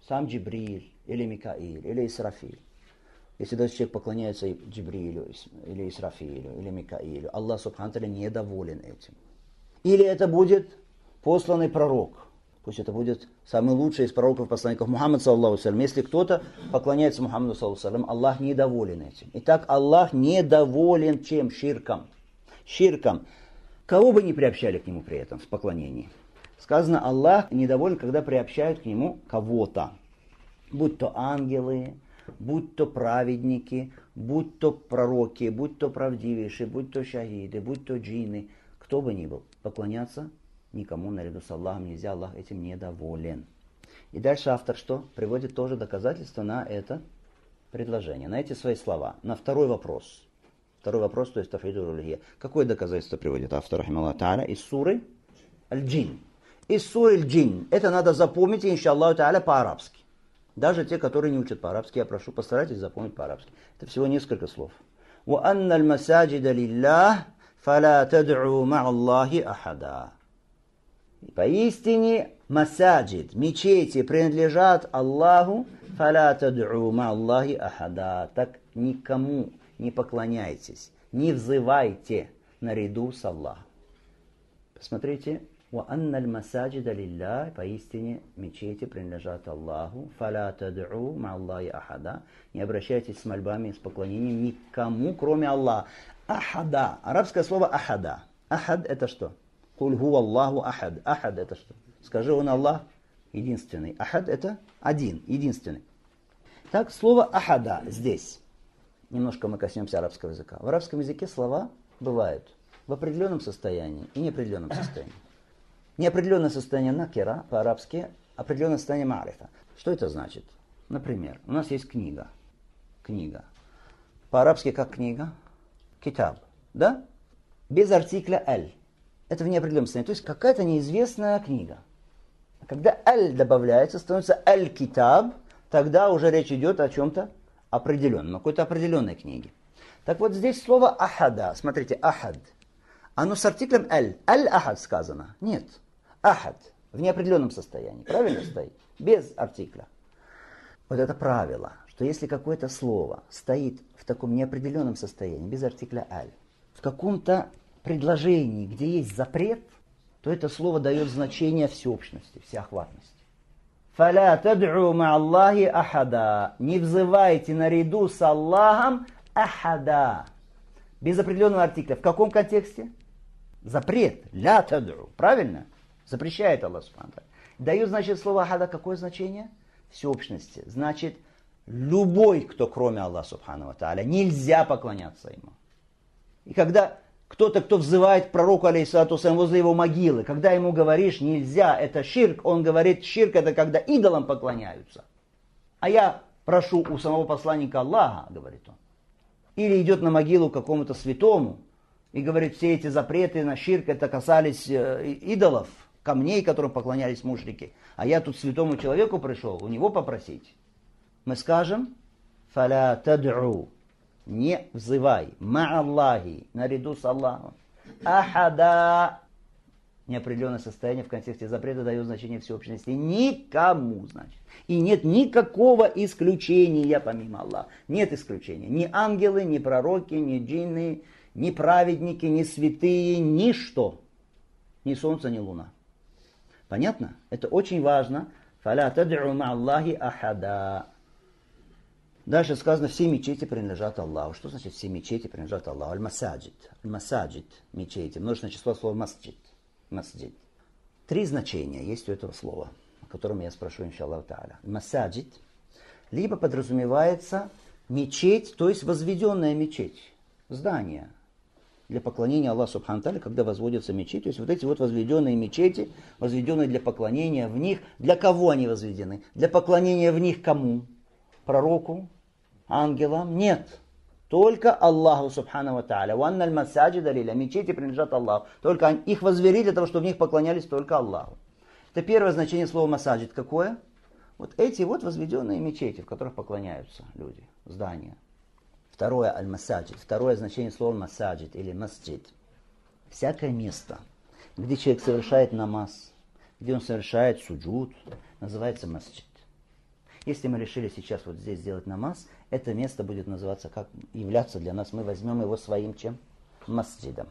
[SPEAKER 1] сам Джибриль или Микаиль или Исрафиль. Если даже человек поклоняется Джибрилю или Исрафилю или Микаилю, Аллах Субхану недоволен этим. Или это будет посланный пророк – Пусть это будет самый лучший из пророков посланников Мухаммад, саллаху салям. Если кто-то поклоняется Мухаммаду, саллаху салям, Аллах недоволен этим. Итак, Аллах недоволен чем? Ширком. Ширком. Кого бы ни приобщали к нему при этом в поклонении. Сказано, Аллах недоволен, когда приобщают к нему кого-то. Будь то ангелы, будь то праведники, будь то пророки, будь то правдивейшие, будь то шахиды, будь то джины, кто бы ни был, поклоняться никому наряду с Аллахом нельзя, Аллах этим недоволен. И дальше автор что? Приводит тоже доказательства на это предложение, на эти свои слова. На второй вопрос. Второй вопрос, то есть Тафриду Рулихия. Какое доказательство приводит автор, рахмаллах та'аля, из суры Аль-Джин? Из суры Аль-Джин. Это надо запомнить, иншаллаху та'аля, по-арабски. Даже те, которые не учат по-арабски, я прошу, постарайтесь запомнить по-арабски. Это всего несколько слов. وَأَنَّ الْمَسَاجِدَ لِلَّهِ فَلَا تَدْعُوا مَعَ اللَّهِ أَحَدًا и поистине масаджид, мечети принадлежат Аллаху, фаля тад'у Аллахи ахада. Так никому не поклоняйтесь, не взывайте наряду с Аллахом. Посмотрите, وأن المساجد لله поистине мечети принадлежат Аллаху فلا تدعوا مع ахада. не обращайтесь с мольбами с поклонением никому кроме Аллаха ахада арабское слово ахада ахад это что Куль ху Аллаху ахад. Ахад это что? Скажи, он Аллах единственный. Ахад это один, единственный. Так, слово ахада здесь. Немножко мы коснемся арабского языка. В арабском языке слова бывают в определенном состоянии и неопределенном состоянии. Неопределенное состояние накера по-арабски, определенное состояние марифа. Что это значит? Например, у нас есть книга. Книга. По-арабски как книга? Китаб. Да? Без артикля Эль это в неопределенном состоянии, то есть какая-то неизвестная книга. Когда «аль» добавляется, становится «аль-китаб», тогда уже речь идет о чем-то определенном, о какой-то определенной книге. Так вот здесь слово «ахада», смотрите, «ахад», оно с артиклем «аль». «Аль-ахад» сказано. Нет, «ахад» в неопределенном состоянии, правильно стоит? Без артикля. Вот это правило, что если какое-то слово стоит в таком неопределенном состоянии, без артикля «аль», в каком-то предложении, где есть запрет, то это слово дает значение всеобщности, всеохватности. «Фаля тад'у Аллахи ахада» «Не взывайте наряду с Аллахом ахада» Без определенного артикля. В каком контексте? Запрет. «Ля тад'у» Правильно? Запрещает Аллах Субхану. Дает, значит, слово ахада какое значение? Всеобщности. Значит, любой, кто кроме Аллаха Субхану Тааля, нельзя поклоняться ему. И когда кто-то, кто взывает пророку, алейхиссалату возле его могилы, когда ему говоришь, нельзя, это ширк, он говорит, ширк это когда идолам поклоняются. А я прошу у самого посланника Аллаха, говорит он. Или идет на могилу какому-то святому и говорит, все эти запреты на ширк это касались э, идолов, камней, которым поклонялись мужики. А я тут святому человеку пришел, у него попросить. Мы скажем, фаля тадру, не взывай, мааллахи, наряду с Аллахом, ахада, неопределенное состояние в контексте запрета дает значение всеобщности. Никому, значит. И нет никакого исключения помимо Аллаха. Нет исключения. Ни ангелы, ни пророки, ни джинны, ни праведники, ни святые, ничто. Ни солнце, ни луна. Понятно? Это очень важно. Фаля тад'у ахада. Дальше сказано, все мечети принадлежат Аллаху. Что значит все мечети принадлежат Аллаху? Аль-Масаджид. Аль-Масаджид. Мечети. Множественное число слова масджид. Масджид. Три значения есть у этого слова, о котором я спрошу, иншаллах та'аля. Масаджид. Либо подразумевается мечеть, то есть возведенная мечеть. Здание для поклонения Аллаху Субхану когда возводятся мечети. То есть вот эти вот возведенные мечети, возведенные для поклонения в них. Для кого они возведены? Для поклонения в них кому? пророку, ангелам. Нет. Только Аллаху Субхану Тааля. Ванна аль-масаджида Мечети принадлежат Аллаху. Только их возвели для того, чтобы в них поклонялись только Аллаху. Это первое значение слова масаджид. Какое? Вот эти вот возведенные мечети, в которых поклоняются люди, здания. Второе аль-масаджид. Второе значение слова масаджид или масджид. Всякое место, где человек совершает намаз, где он совершает суджуд, называется масджид. Если мы решили сейчас вот здесь сделать намаз, это место будет называться, как являться для нас, мы возьмем его своим чем? Масджидом.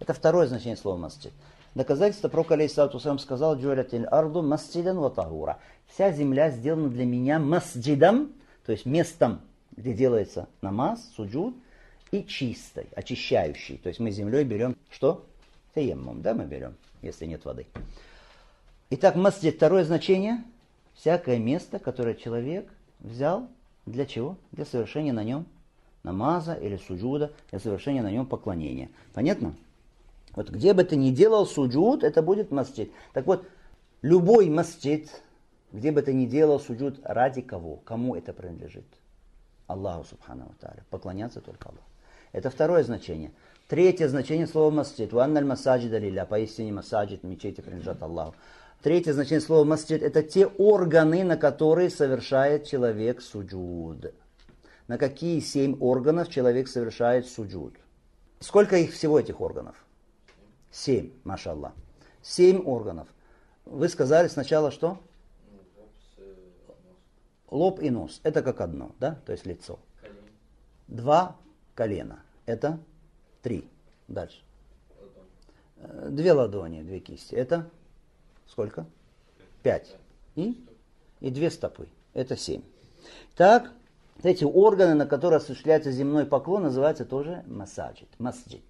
[SPEAKER 1] Это второе значение слова масджид. Доказательство пророка Алейсалату сам сказал, «Джуалятиль арду масджидан ва Вся земля сделана для меня масджидом, то есть местом, где делается намаз, суджуд, и чистой, очищающей. То есть мы землей берем что? Таеммум, да, мы берем, если нет воды. Итак, масджид, второе значение – всякое место, которое человек взял для чего? Для совершения на нем намаза или суджуда, для совершения на нем поклонения. Понятно? Вот где бы ты ни делал суджуд, это будет масчид. Так вот, любой масчид, где бы ты ни делал суджуд, ради кого? Кому это принадлежит? Аллаху Субхану Тааля. Поклоняться только Аллаху. Это второе значение. Третье значение слова масджид. Ванналь масаджида лиля. Поистине масаджид, мечети принадлежат Аллаху. Третье значение слова масджид – это те органы, на которые совершает человек суджуд. На какие семь органов человек совершает суджуд? Сколько их всего этих органов? Семь, машаллах. Семь органов. Вы сказали сначала что? Лоб и нос. Это как одно, да? То есть лицо. Два колена. Это три. Дальше. Э, две ладони, две кисти. Это Сколько? Пять. И? И две стопы. Это семь. Так, эти органы, на которые осуществляется земной поклон, называются тоже масаджид. Масджид.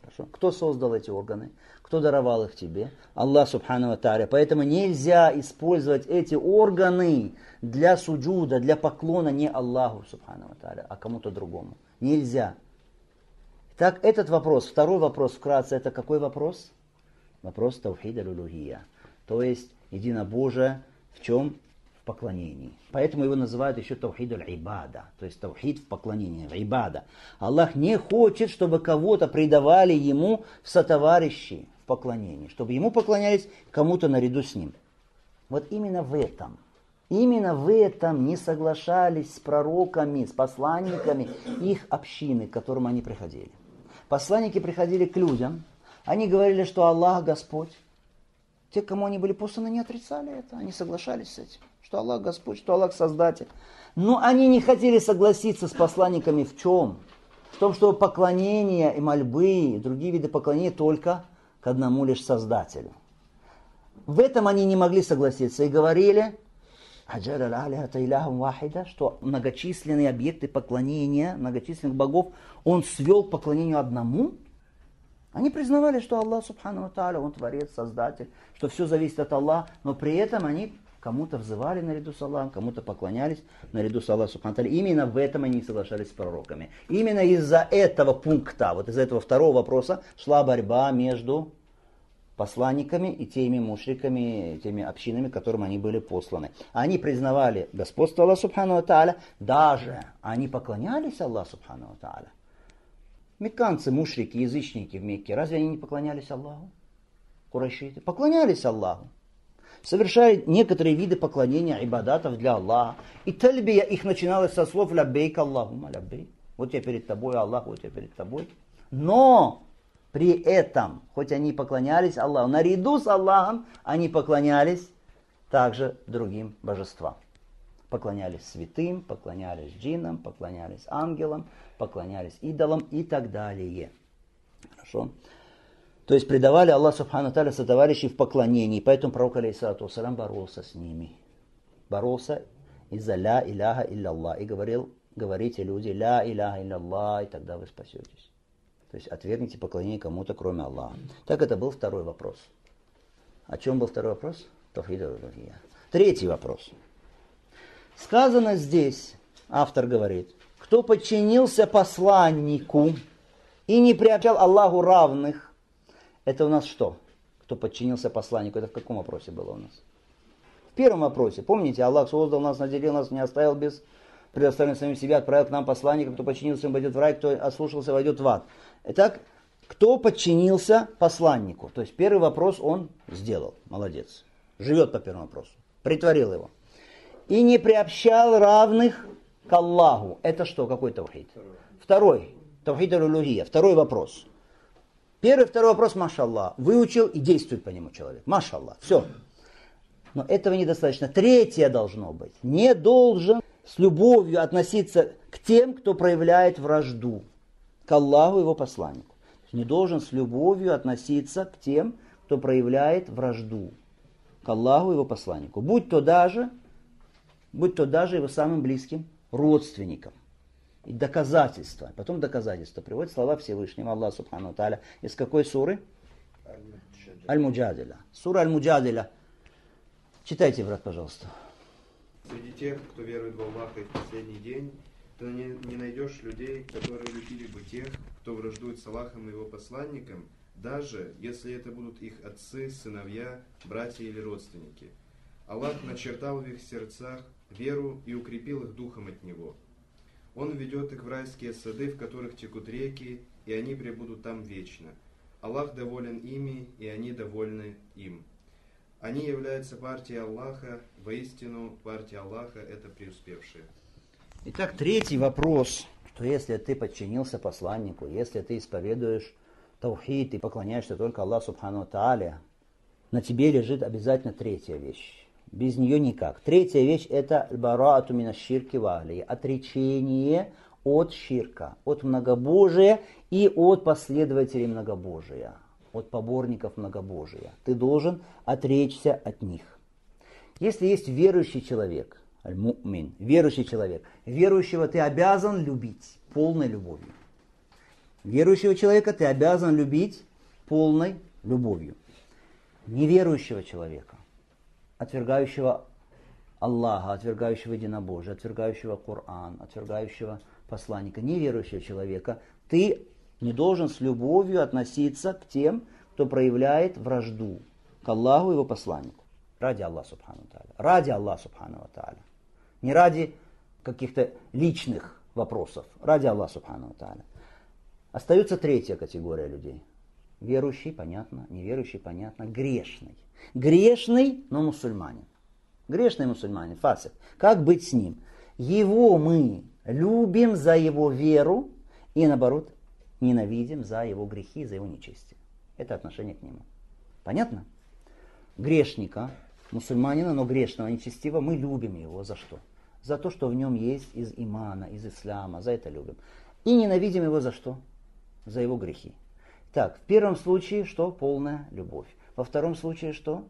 [SPEAKER 1] Хорошо? Кто создал эти органы? Кто даровал их тебе? Аллах Субхану Таля. Поэтому нельзя использовать эти органы для суджуда, для поклона не Аллаху Субхану Таля, а кому-то другому. Нельзя. Так, этот вопрос, второй вопрос вкратце, это какой вопрос? Вопрос Таухида Лулухия то есть единобожие в чем? В поклонении. Поэтому его называют еще таухид аль-ибада, то есть таухид в поклонении, ибада. Аллах не хочет, чтобы кого-то предавали ему в сотоварищи, в поклонении, чтобы ему поклонялись кому-то наряду с ним. Вот именно в этом Именно в этом не соглашались с пророками, с посланниками их общины, к которым они приходили. Посланники приходили к людям, они говорили, что Аллах Господь, те, кому они были посланы, не отрицали это, они соглашались с этим, что Аллах Господь, что Аллах Создатель. Но они не хотели согласиться с посланниками в чем? В том, что поклонение и мольбы, и другие виды поклонения только к одному лишь Создателю. В этом они не могли согласиться и говорили, что многочисленные объекты поклонения, многочисленных богов, он свел к поклонению одному – они признавали, что Аллах Субхану Тааля, Он Творец, Создатель, что все зависит от Аллаха, но при этом они кому-то взывали наряду с Аллахом, кому-то поклонялись наряду с Аллахом Субхану Именно в этом они соглашались с пророками. Именно из-за этого пункта, вот из-за этого второго вопроса шла борьба между посланниками и теми мушриками, теми общинами, которым они были посланы. Они признавали господство Аллаха Субхану Тааля, даже они поклонялись Аллаху Субхану Тааля. Мекканцы, мушрики, язычники в Мекке, разве они не поклонялись Аллаху? Курайшиты поклонялись Аллаху. Совершали некоторые виды поклонения, ибадатов для Аллаха. И тальбия их начиналась со слов «Лаббейк Аллахума лаббейк». Вот я перед тобой, Аллах, вот я перед тобой. Но при этом, хоть они поклонялись Аллаху, наряду с Аллахом они поклонялись также другим божествам. Поклонялись святым, поклонялись джинам, поклонялись ангелам, поклонялись идолам и так далее. Хорошо? То есть предавали Аллах Субхану Таля со товарищей в поклонении, поэтому пророк Алейсалату Салам боролся с ними. Боролся из-за ля иляха илля и говорил, говорите люди ля иляха илля и тогда вы спасетесь. То есть отвергните поклонение кому-то, кроме Аллаха. Так это был второй вопрос. О чем был второй вопрос? Тавхида Рубахия. Третий вопрос. Сказано здесь, автор говорит, кто подчинился посланнику и не приобщал Аллаху равных, это у нас что? Кто подчинился посланнику, это в каком вопросе было у нас? В первом вопросе, помните, Аллах создал нас, наделил нас, не оставил без предоставления самим себя, отправил к нам посланника, кто подчинился им, войдет в рай, кто ослушался, войдет в ад. Итак, кто подчинился посланнику? То есть первый вопрос он сделал, молодец. Живет по первому вопросу, притворил его и не приобщал равных к Аллаху. Это что, какой таухид? Второй. Таухид аль Второй вопрос. Первый, второй вопрос, машаллах. Выучил и действует по нему человек. Машаллах. Все. Но этого недостаточно. Третье должно быть. Не должен с любовью относиться к тем, кто проявляет вражду. К Аллаху, его посланнику. Не должен с любовью относиться к тем, кто проявляет вражду. К Аллаху, его посланнику. Будь то даже будь то даже его самым близким родственником. И доказательства. Потом доказательства приводят слова Всевышнего Аллаха Субхану Таля. Из какой суры? Аль-Муджадиля. Сура Аль-Муджадиля. Читайте, брат, пожалуйста.
[SPEAKER 3] Среди тех, кто верует в Аллаха и в последний день, ты не найдешь людей, которые любили бы тех, кто враждует с Аллахом и его посланником, даже если это будут их отцы, сыновья, братья или родственники. Аллах начертал в их сердцах веру и укрепил их духом от Него. Он ведет их в райские сады, в которых текут реки, и они пребудут там вечно. Аллах доволен ими, и они довольны им. Они являются партией Аллаха, воистину партия Аллаха – это преуспевшие.
[SPEAKER 1] Итак, третий вопрос, что если ты подчинился посланнику, если ты исповедуешь таухид и поклоняешься только Аллаху Субхану Тааля, на тебе лежит обязательно третья вещь. Без нее никак. Третья вещь – это бараату мина ширки вали, отречение от ширка, от многобожия и от последователей многобожия, от поборников многобожия. Ты должен отречься от них. Если есть верующий человек, аль-мумин, верующий человек, верующего ты обязан любить полной любовью. Верующего человека ты обязан любить полной любовью. Неверующего человека отвергающего Аллаха, отвергающего единобожие, отвергающего Коран, отвергающего посланника, неверующего человека, ты не должен с любовью относиться к тем, кто проявляет вражду к Аллаху и его посланнику. Ради Аллаха Субхану Тааля. Ради Аллаха Субхану Тааля. Не ради каких-то личных вопросов. Ради Аллаха Субхану Тааля. Остается третья категория людей – Верующий, понятно, неверующий, понятно, грешный. Грешный, но мусульманин. Грешный мусульманин, фасик. Как быть с ним? Его мы любим за его веру и, наоборот, ненавидим за его грехи, за его нечестие. Это отношение к нему. Понятно? Грешника, мусульманина, но грешного, нечестивого, мы любим его за что? За то, что в нем есть из имана, из ислама, за это любим. И ненавидим его за что? За его грехи. Так, в первом случае что? Полная любовь. Во втором случае что?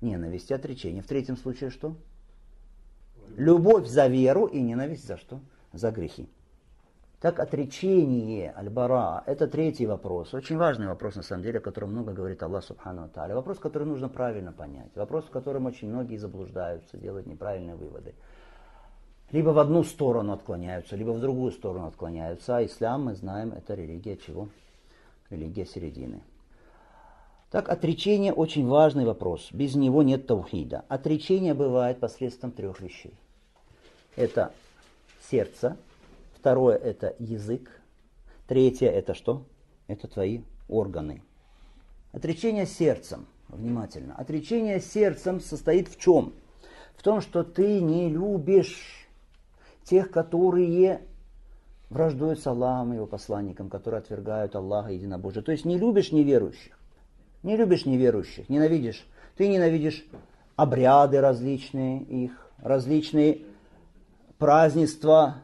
[SPEAKER 1] Ненависть и отречение. В третьем случае что? Любовь за веру и ненависть за что? За грехи. Так отречение Альбара это третий вопрос. Очень важный вопрос, на самом деле, о котором много говорит Аллах Субхану Тааля. Вопрос, который нужно правильно понять. Вопрос, в котором очень многие заблуждаются, делают неправильные выводы. Либо в одну сторону отклоняются, либо в другую сторону отклоняются. А ислам, мы знаем, это религия чего? религия середины. Так, отречение очень важный вопрос. Без него нет таухида. Отречение бывает посредством трех вещей. Это сердце, второе – это язык, третье – это что? Это твои органы. Отречение сердцем, внимательно. Отречение сердцем состоит в чем? В том, что ты не любишь тех, которые враждуют с Аллахом и его посланником, которые отвергают Аллаха единобожие. То есть не любишь неверующих, не любишь неверующих, ненавидишь. Ты ненавидишь обряды различные их, различные празднества,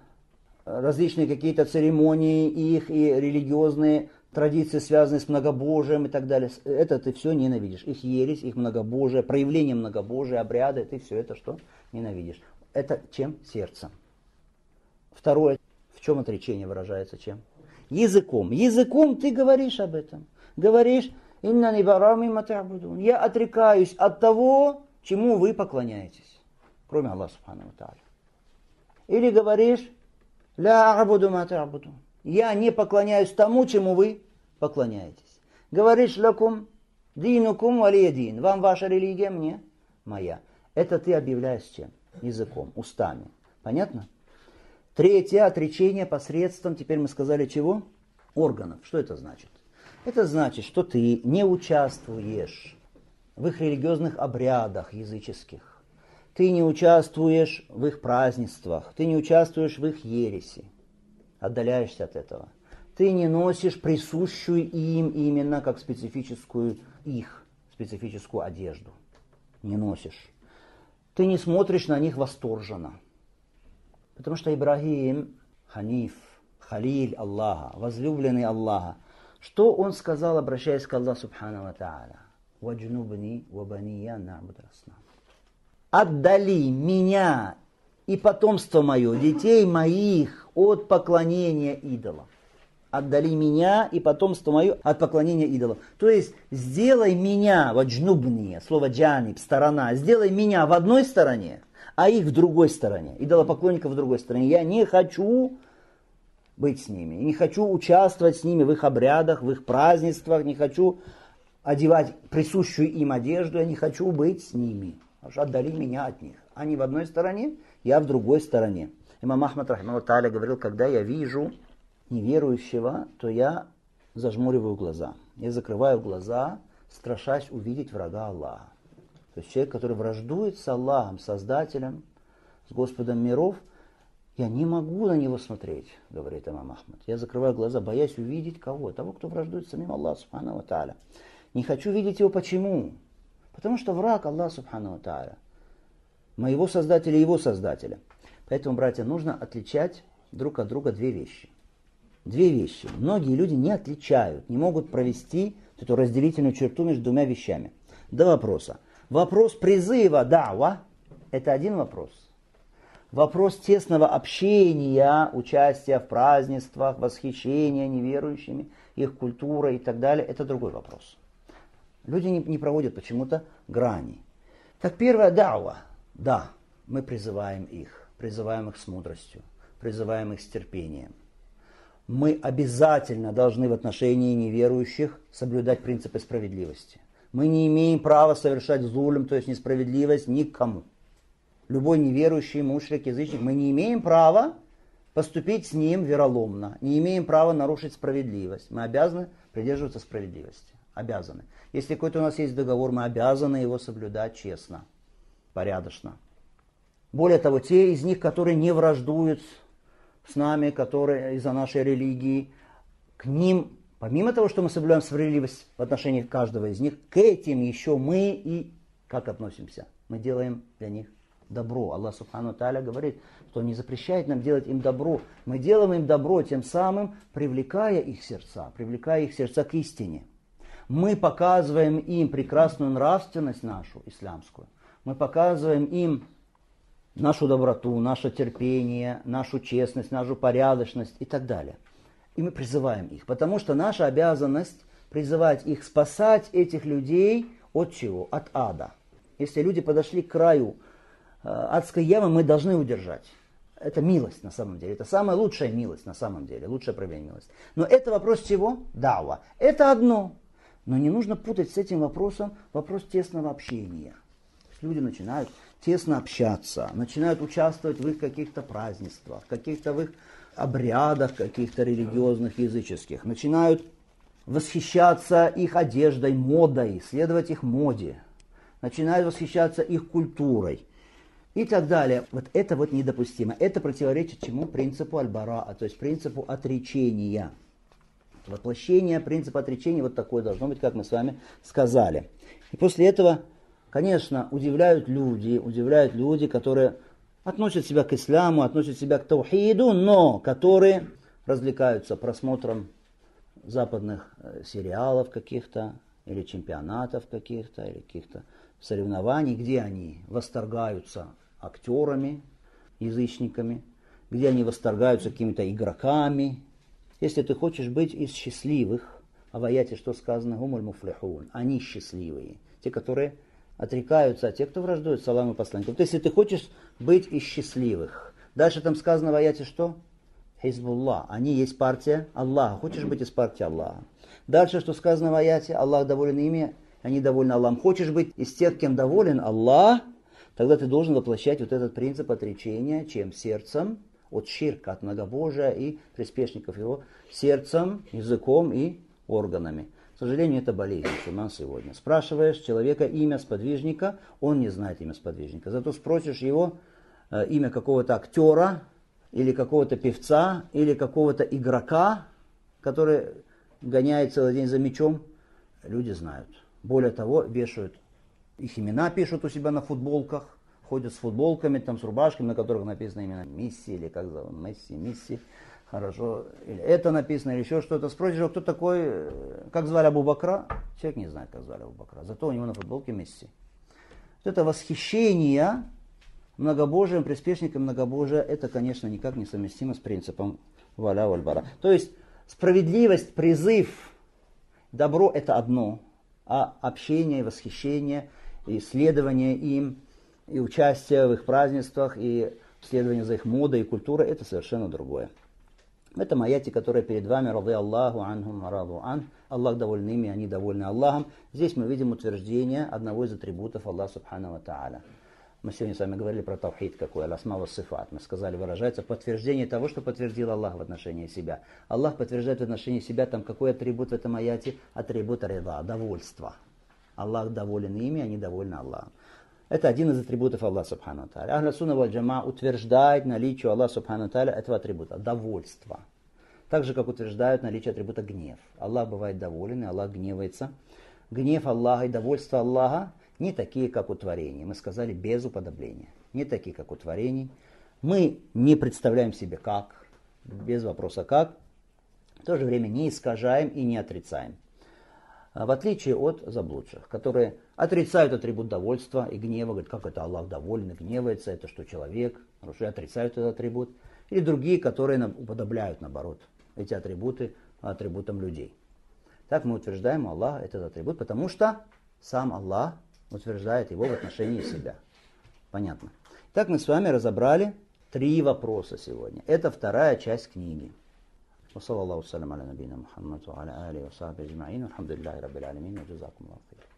[SPEAKER 1] различные какие-то церемонии их и религиозные традиции, связанные с многобожием и так далее. Это ты все ненавидишь. Их ересь, их многобожие, проявление многобожия, обряды, ты все это что ненавидишь. Это чем? Сердцем. Второе, чем отречение выражается? Чем? Языком. Языком ты говоришь об этом. Говоришь, «Инна нибарами матабудун». Я отрекаюсь от того, чему вы поклоняетесь, кроме Аллаха Субхану Тааля. Или говоришь, «Ля абуду матабуду». Я не поклоняюсь тому, чему вы поклоняетесь. Говоришь, «Лакум динукум валиядин». Вам ваша религия, мне моя. Это ты объявляешь чем? Языком, устами. Понятно? Третье – отречение посредством, теперь мы сказали чего? Органов. Что это значит? Это значит, что ты не участвуешь в их религиозных обрядах языческих. Ты не участвуешь в их празднествах, ты не участвуешь в их ереси. Отдаляешься от этого. Ты не носишь присущую им именно как специфическую их, специфическую одежду. Не носишь. Ты не смотришь на них восторженно. Потому что Ибрагим, Ханиф, Халиль Аллаха, возлюбленный Аллаха, что он сказал, обращаясь к Аллаху Субхану Ва Та'аля? «Ваджнубни вабания набудрасна». «Отдали меня и потомство мое, детей моих, от поклонения идолам. Отдали меня и потомство мое от поклонения идолам. То есть, сделай меня, ваджнубни, слово джаниб, сторона, сделай меня в одной стороне – а их в другой стороне, идолопоклонников в другой стороне. Я не хочу быть с ними, не хочу участвовать с ними в их обрядах, в их празднествах, не хочу одевать присущую им одежду, я не хочу быть с ними. Аж отдали меня от них. Они в одной стороне, я в другой стороне. Имам Ахмад Тааля говорил, когда я вижу неверующего, то я зажмуриваю глаза. Я закрываю глаза, страшась увидеть врага Аллаха. То есть человек, который враждует с Аллахом, Создателем, с Господом миров, я не могу на него смотреть, говорит имам Ахмад. Я закрываю глаза, боясь увидеть кого? Того, кто враждует с самим Аллахом, Субхану Тааля. Не хочу видеть его почему? Потому что враг Аллаха, Субхану Тааля. Моего Создателя и его Создателя. Поэтому, братья, нужно отличать друг от друга две вещи. Две вещи. Многие люди не отличают, не могут провести эту разделительную черту между двумя вещами. До вопроса – Вопрос призыва, дава, это один вопрос. Вопрос тесного общения, участия в празднествах, восхищения неверующими, их культура и так далее, это другой вопрос. Люди не, не проводят почему-то грани. Так первое, дава. Да, мы призываем их, призываем их с мудростью, призываем их с терпением. Мы обязательно должны в отношении неверующих соблюдать принципы справедливости – мы не имеем права совершать зулем, то есть несправедливость никому. Любой неверующий, мушрик, язычник, мы не имеем права поступить с ним вероломно, не имеем права нарушить справедливость. Мы обязаны придерживаться справедливости. Обязаны. Если какой-то у нас есть договор, мы обязаны его соблюдать честно, порядочно. Более того, те из них, которые не враждуют с нами, которые из-за нашей религии, к ним Помимо того, что мы соблюдаем справедливость в отношении каждого из них, к этим еще мы и как относимся? Мы делаем для них добро. Аллах Субхану Тааля говорит, что Он не запрещает нам делать им добро. Мы делаем им добро, тем самым привлекая их сердца, привлекая их сердца к истине. Мы показываем им прекрасную нравственность нашу, исламскую. Мы показываем им нашу доброту, наше терпение, нашу честность, нашу порядочность и так далее. И мы призываем их, потому что наша обязанность призывать их спасать этих людей от чего? От ада. Если люди подошли к краю э, адской ямы, мы должны удержать. Это милость на самом деле. Это самая лучшая милость на самом деле. лучшая проявление милости. Но это вопрос чего? Дава. Это одно. Но не нужно путать с этим вопросом вопрос тесного общения. Люди начинают тесно общаться, начинают участвовать в их каких-то празднествах, каких-то в их обрядах каких-то религиозных, языческих, начинают восхищаться их одеждой, модой, следовать их моде, начинают восхищаться их культурой и так далее. Вот это вот недопустимо. Это противоречит чему? Принципу Альбара, а то есть принципу отречения. Воплощение принципа отречения вот такое должно быть, как мы с вами сказали. И после этого, конечно, удивляют люди, удивляют люди, которые относят себя к исламу, относят себя к таухиду, но которые развлекаются просмотром западных э, сериалов каких-то, или чемпионатов каких-то, или каких-то соревнований, где они восторгаются актерами, язычниками, где они восторгаются какими-то игроками. Если ты хочешь быть из счастливых, а в аяте что сказано? Умуль муфлихун. Они счастливые. Те, которые отрекаются от тех, кто враждует салам и посланником. То есть, если ты хочешь быть из счастливых. Дальше там сказано в аяте что? Хизбулла. Они есть партия Аллаха. Хочешь быть из партии Аллаха? Дальше, что сказано в аяте, Аллах доволен ими, они довольны Аллахом. Хочешь быть из тех, кем доволен Аллах, тогда ты должен воплощать вот этот принцип отречения, чем сердцем, от ширка, от многобожия и приспешников его, сердцем, языком и органами сожалению, это болезнь у сегодня. Спрашиваешь человека имя сподвижника, он не знает имя сподвижника. Зато спросишь его э, имя какого-то актера, или какого-то певца, или какого-то игрока, который гоняет целый день за мячом, люди знают. Более того, вешают их имена, пишут у себя на футболках, ходят с футболками, там с рубашками, на которых написано именно Мисси или как зовут, Месси, Мисси хорошо, или это написано, или еще что-то. Спросишь его, а кто такой, э, как звали Абу Бакра? Человек не знает, как звали Абу Бакра, зато у него на футболке Месси. Вот это восхищение многобожием, приспешником многобожия, это, конечно, никак не совместимо с принципом валя вальбара. То есть справедливость, призыв, добро – это одно, а общение, восхищение, исследование им, и участие в их празднествах, и следование за их модой и культурой – это совершенно другое. В этом аяте, который перед вами, рады Аллаху анхум раду ан, Аллах доволен ими, они довольны Аллахом. Здесь мы видим утверждение одного из атрибутов Аллаха Субхану Тааля. Мы сегодня с вами говорили про тавхид какой, аль-асмава сифат. Мы сказали, выражается подтверждение того, что подтвердил Аллах в отношении себя. Аллах подтверждает в отношении себя, там какой атрибут в этом аяте? Атрибут рида, довольство. Аллах доволен ими, они довольны Аллахом. Это один из атрибутов Аллаха Субхану Таля. Ахлясуна Вальджама утверждает наличие Аллаха Субхану Таля этого атрибута, довольства. Так же, как утверждают наличие атрибута гнев. Аллах бывает доволен, и Аллах гневается. Гнев Аллаха и довольство Аллаха не такие, как у творений. Мы сказали без уподобления. Не такие, как у творений. Мы не представляем себе как, без вопроса как. В то же время не искажаем и не отрицаем. А в отличие от заблудших, которые Отрицают атрибут довольства и гнева, говорят, как это Аллах доволен и гневается, это что человек, нарушают, отрицают этот атрибут. Или другие, которые нам уподобляют, наоборот, эти атрибуты атрибутам людей. Так мы утверждаем Аллах этот атрибут, потому что сам Аллах утверждает его в отношении себя. Понятно. Так мы с вами разобрали три вопроса сегодня. Это вторая часть книги. وصلى الله وسلم على نبينا محمد وعلى آله وصحبه أجمعين والحمد لله رب العالمين وجزاكم الله خير